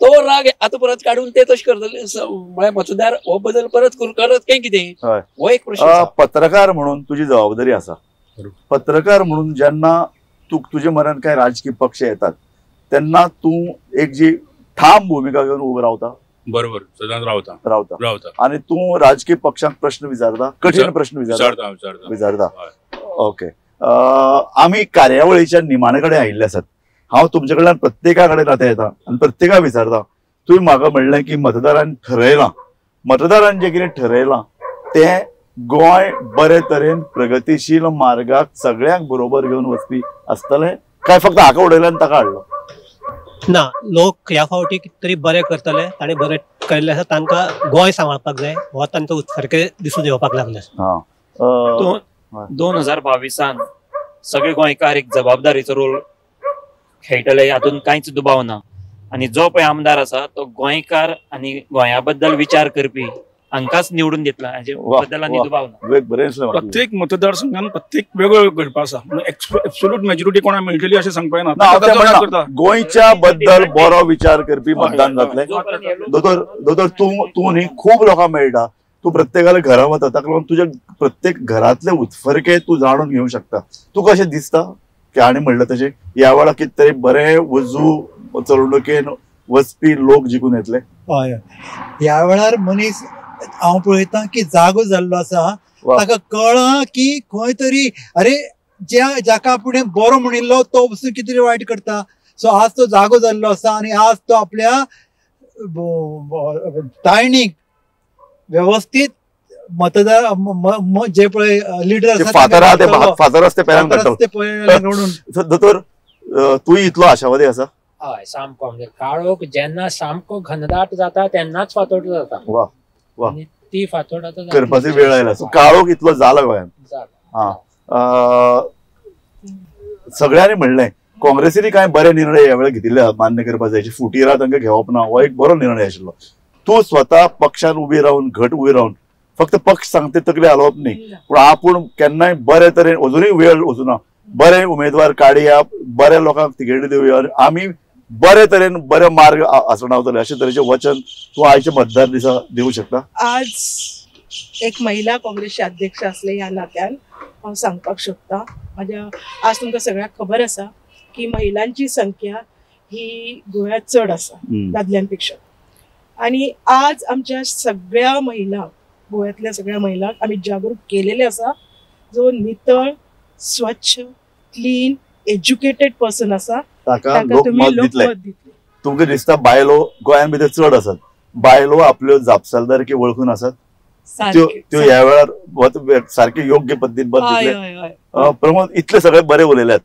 Speaker 9: तो राग आतां परत काडून ते तशें करतले मतदार हो बदल परत करू. करत काय कितें?
Speaker 1: हय.
Speaker 9: हो एक प्रश्न.
Speaker 1: पत्रकार म्हणून तुझी जबाबदारी आसा पत्रकार म्हणून जेन्ना तू तुझ्या मनात काय राजकीय पक्ष येतात तेन्ना तू एक जी ठाम भूमिका घेऊन उभं रावता
Speaker 10: बरोबर. सदांच रावता.
Speaker 1: रावता.
Speaker 10: रावता.
Speaker 1: आणि तू राजकीय पक्षांक प्रश्न विचारता कठीण प्रश्न विचारता.
Speaker 10: विचारता.
Speaker 1: ओके. आम्ही कार्यावळीच्या निमाणे कडेन आयिल्ले आसात हांव तुमचे कडल्यान प्रत्येका कडेन आतां येता. आनी प्रत्येका विचारता तुवें म्हाका म्हणलें की मतदारान ठरयलां मतदारान जें कितें ठरयलां तें गोंय बरे तरेन प्रगतीशील मार्गाक सगळ्यांक बरोबर घेवन वचपी आसतलें काय फक्त हाका उडयलें आनी ताका हाडलो?
Speaker 6: ना लोक ह्या फावटी कितें तरी बरें करतले ताणें बरें केल्लें आसा तांकां गोंय सांबाळपाक जाय हो तांचो उत्सर्गे दिसून येवपाक लागले.
Speaker 1: हा.
Speaker 5: दोन हजार बावीसान सगळे गोंयकार एक जबाबदारीचो रोल खेळटले हातून कांयच दुबाव ना आणि जो पळय आमदार आसा तो गोंयकार आणि गोंया बद्दल विचार करपी हांकांच निवडून दितला
Speaker 1: वाह,
Speaker 5: बद्दल आनी. दुबाव ना.
Speaker 4: प्रत्येक मतदारसंघात प्रत्येक वेगळं घडपा आसा एब्सोल्यूट मेजॉरिटी कोणाक मेळटली अशें सांगपा येना
Speaker 1: ना, तें
Speaker 4: तो
Speaker 1: गोंयच्या बद्दल बरो विचार करपी मतदान जातलें
Speaker 5: जोपर्यंत हे लोक-
Speaker 1: दोतोर दोतोर तूं तूं न्ही खूब लोकांक मेळटा तूं प्रत्येकाला घरा वता ताका लागून तुज्या प्रत्येक घरातले उत्फरके तूं जाणून घेवंक शकता. तुका अशें दिसता? की हाणें म्हणलें तशें ह्या वेळार कितें तरी बरें वजू चलवणुकेन वचपी लोक जिखून येतले
Speaker 3: हय ह्या वेळार मनीस हांव पळयतां की जागो जाल्लो आसा. ताका कळ्ळां की खंय तरी अरे ज्या जाका फुडें बरो म्हणिल्लो तो पसून कितें तरी वायट करता सो आज तो जागो जाल्लो आसा आनी आज तो आपल्या ताळणीक व्यवस्थीत मतदार जे पळय लिडर
Speaker 1: फातर आहा ते
Speaker 3: तांकां
Speaker 1: भा- फातर ते पेरान सो दोतोर तूंय इतलो आशावादी आसा
Speaker 2: हय सामको म्हणजे काळोख जेन्ना सामको घनदाट जाता तेन्नाच फातोड जाता.
Speaker 1: वा वा.
Speaker 2: ती फातोड आतां.
Speaker 1: करपाची वेळ आयला सो काळोख इतलो जाला गोंयान. हा. सगळ्यांनी म्हणलें काँग्रेसीनी कांय बरे निर्णय ह्या वेळार घेतिल्ले मान्य करपाक जाय फुटीरा तांकां घेवप ना हो एक बरो निर्णय आशिल्लो तूं स्वता पक्षान उबी रावन घट उबी रावन फक्त पक्ष सांगते तकले हालोवप न्ही. पूण आपूण केन्नाय बरे तरेन अजुनूय वेळ वचूना बरे उमेदवार काडया बऱ्या लोकांक तिकेटी दिवया आमी बरे तरेन बरे मार्ग आसणावतले अशे तरेचें वचन तूं आयच्या मतदार दिसा दिवंक शकता.
Speaker 7: आज एक महिला काँग्रेसची अध्यक्ष असले ह्या नात्यान हांव सांगपाक शकता. माझ्या आज तुमकां सगळ्यांक खबर आसा की महिलांची संख्या ही गोंयांत चड आसा
Speaker 1: हम्म.
Speaker 7: दादल्यां पेक्षा आणि आज आमच्या सगळ्या महिला गोव्यातल्या सगळ्या महिलांक आम्ही जागरूक केलेले आसा जो नितळ स्वच्छ क्लीन एज्युकेटेड पर्सन आसा
Speaker 1: ताका
Speaker 7: ताका
Speaker 1: लोक
Speaker 7: तुम्ही
Speaker 1: मत
Speaker 7: लोक
Speaker 1: दितले. तुमकां दिसता बायलो गोंयान भितर चड आसात. बायलो आपल्यो जापसालदारकी वळखून आसात. त्यो
Speaker 7: सारके,
Speaker 1: त्यो ह्या वेळार सारखे योग्य पद्दतीन मत
Speaker 7: हय
Speaker 1: दितले. प्रमोद इतले सगळे बरे उलयल्यात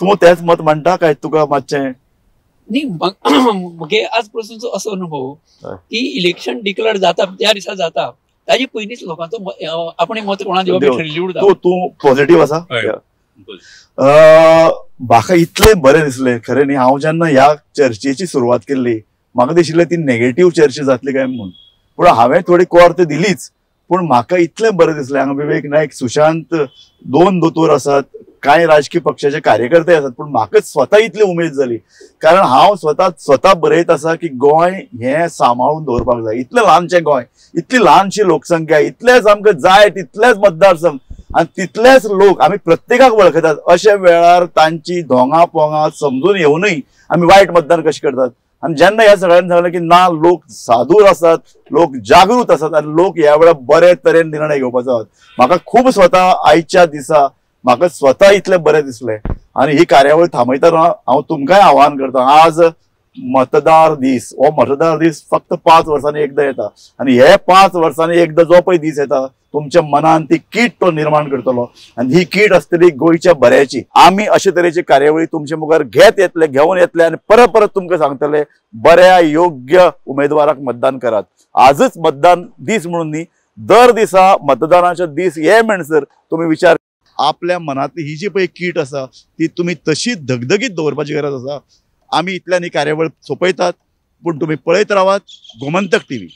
Speaker 1: तूं तेंच मत म्हणटा काय तुका मातशें?
Speaker 9: न्ही म्हगे आज पासूनचो असो अनुभव. की इलेक्शन डिक्लेअर जाता त्या दिसा जाता. ताजे पयलींच लोकांचो आपणे मत कोणा दिवप
Speaker 1: तूं तूं पॉझिटिव्ह आसा म्हाका इतलें बरें दिसलें खरें न्ही हांव जेन्ना ह्या चर्चेची सुरवात केल्ली म्हाका दिशिल्लें ती नेगेटीव चर्चा जातली काय म्हणून? पूण हांवें थोडी कोर्त दिलीच पूण म्हाका इतलें बरें दिसलें हांगा विवेक नायक सुशांत दोन दोतोर आसात कांय राजकीय पक्षाचे कार्यकर्ते आसात पूण म्हाका स्वता इतली उमेद जाली कारण हांव स्वता स्वता बरयत आसा की गोंय हें सांबाळून दवरपाक जाय. इतलें ल्हानशें गोंय इतली ल्हानशी लोकसंख्या इतलेच आमकां जाय तितलेच मतदारसंघ आणि तितलेच लोक आम्ही प्रत्येकाक वळखतात. अशा वेळार तांची दोंगा पोंगा समजून येवनूय आम्ही वायट मतदान कशें करतात? आणि जेन्ना ह्या सगळ्यांनी सांगलें की ना लोक सादूर आसात लोक जागृत आसात आणि लोक ह्या वेळार बरे तरेन निर्णय घेवपाचो आहात. म्हाका खूब स्वता आयच्या दिसा म्हाका स्वता इतलें बरें दिसलें आणि ही कार्यावळ थांबयतना हांव तुमकांय आवाहन करता? आज मतदार दीस. हो मतदार दीस फक्त पाच वर्सांनी एकदा येता. आणि हे पाच वर्सांनी एकदा जो पळय दीस येता तुमच्या मनान ती कीट तो निर्माण करतलो. आणि ही कीट आसतली गोंयच्या बऱ्याची. आम्ही अशे तरेची कार्यावळी तुमच्या मुखार घेत येतले घेऊन येतले आणि परत परत तुमकां सांगतले बऱ्या योग्य उमेदवाराक मतदान करात. आजच मतदान दीस म्हणून न्ही दर दिसा मतदानाचे दीस हे म्हणसर तुम्ही विचार आपल्या मनातली ही जी पळय कीट आसा ती तुम्ही तशीच धगधगीत दवरपाची गरज आसा आम्ही इतल्यानी कार्यावळ सोंपयतात पूण तुम्ही पळयत रावात गोमंतक टी व्ही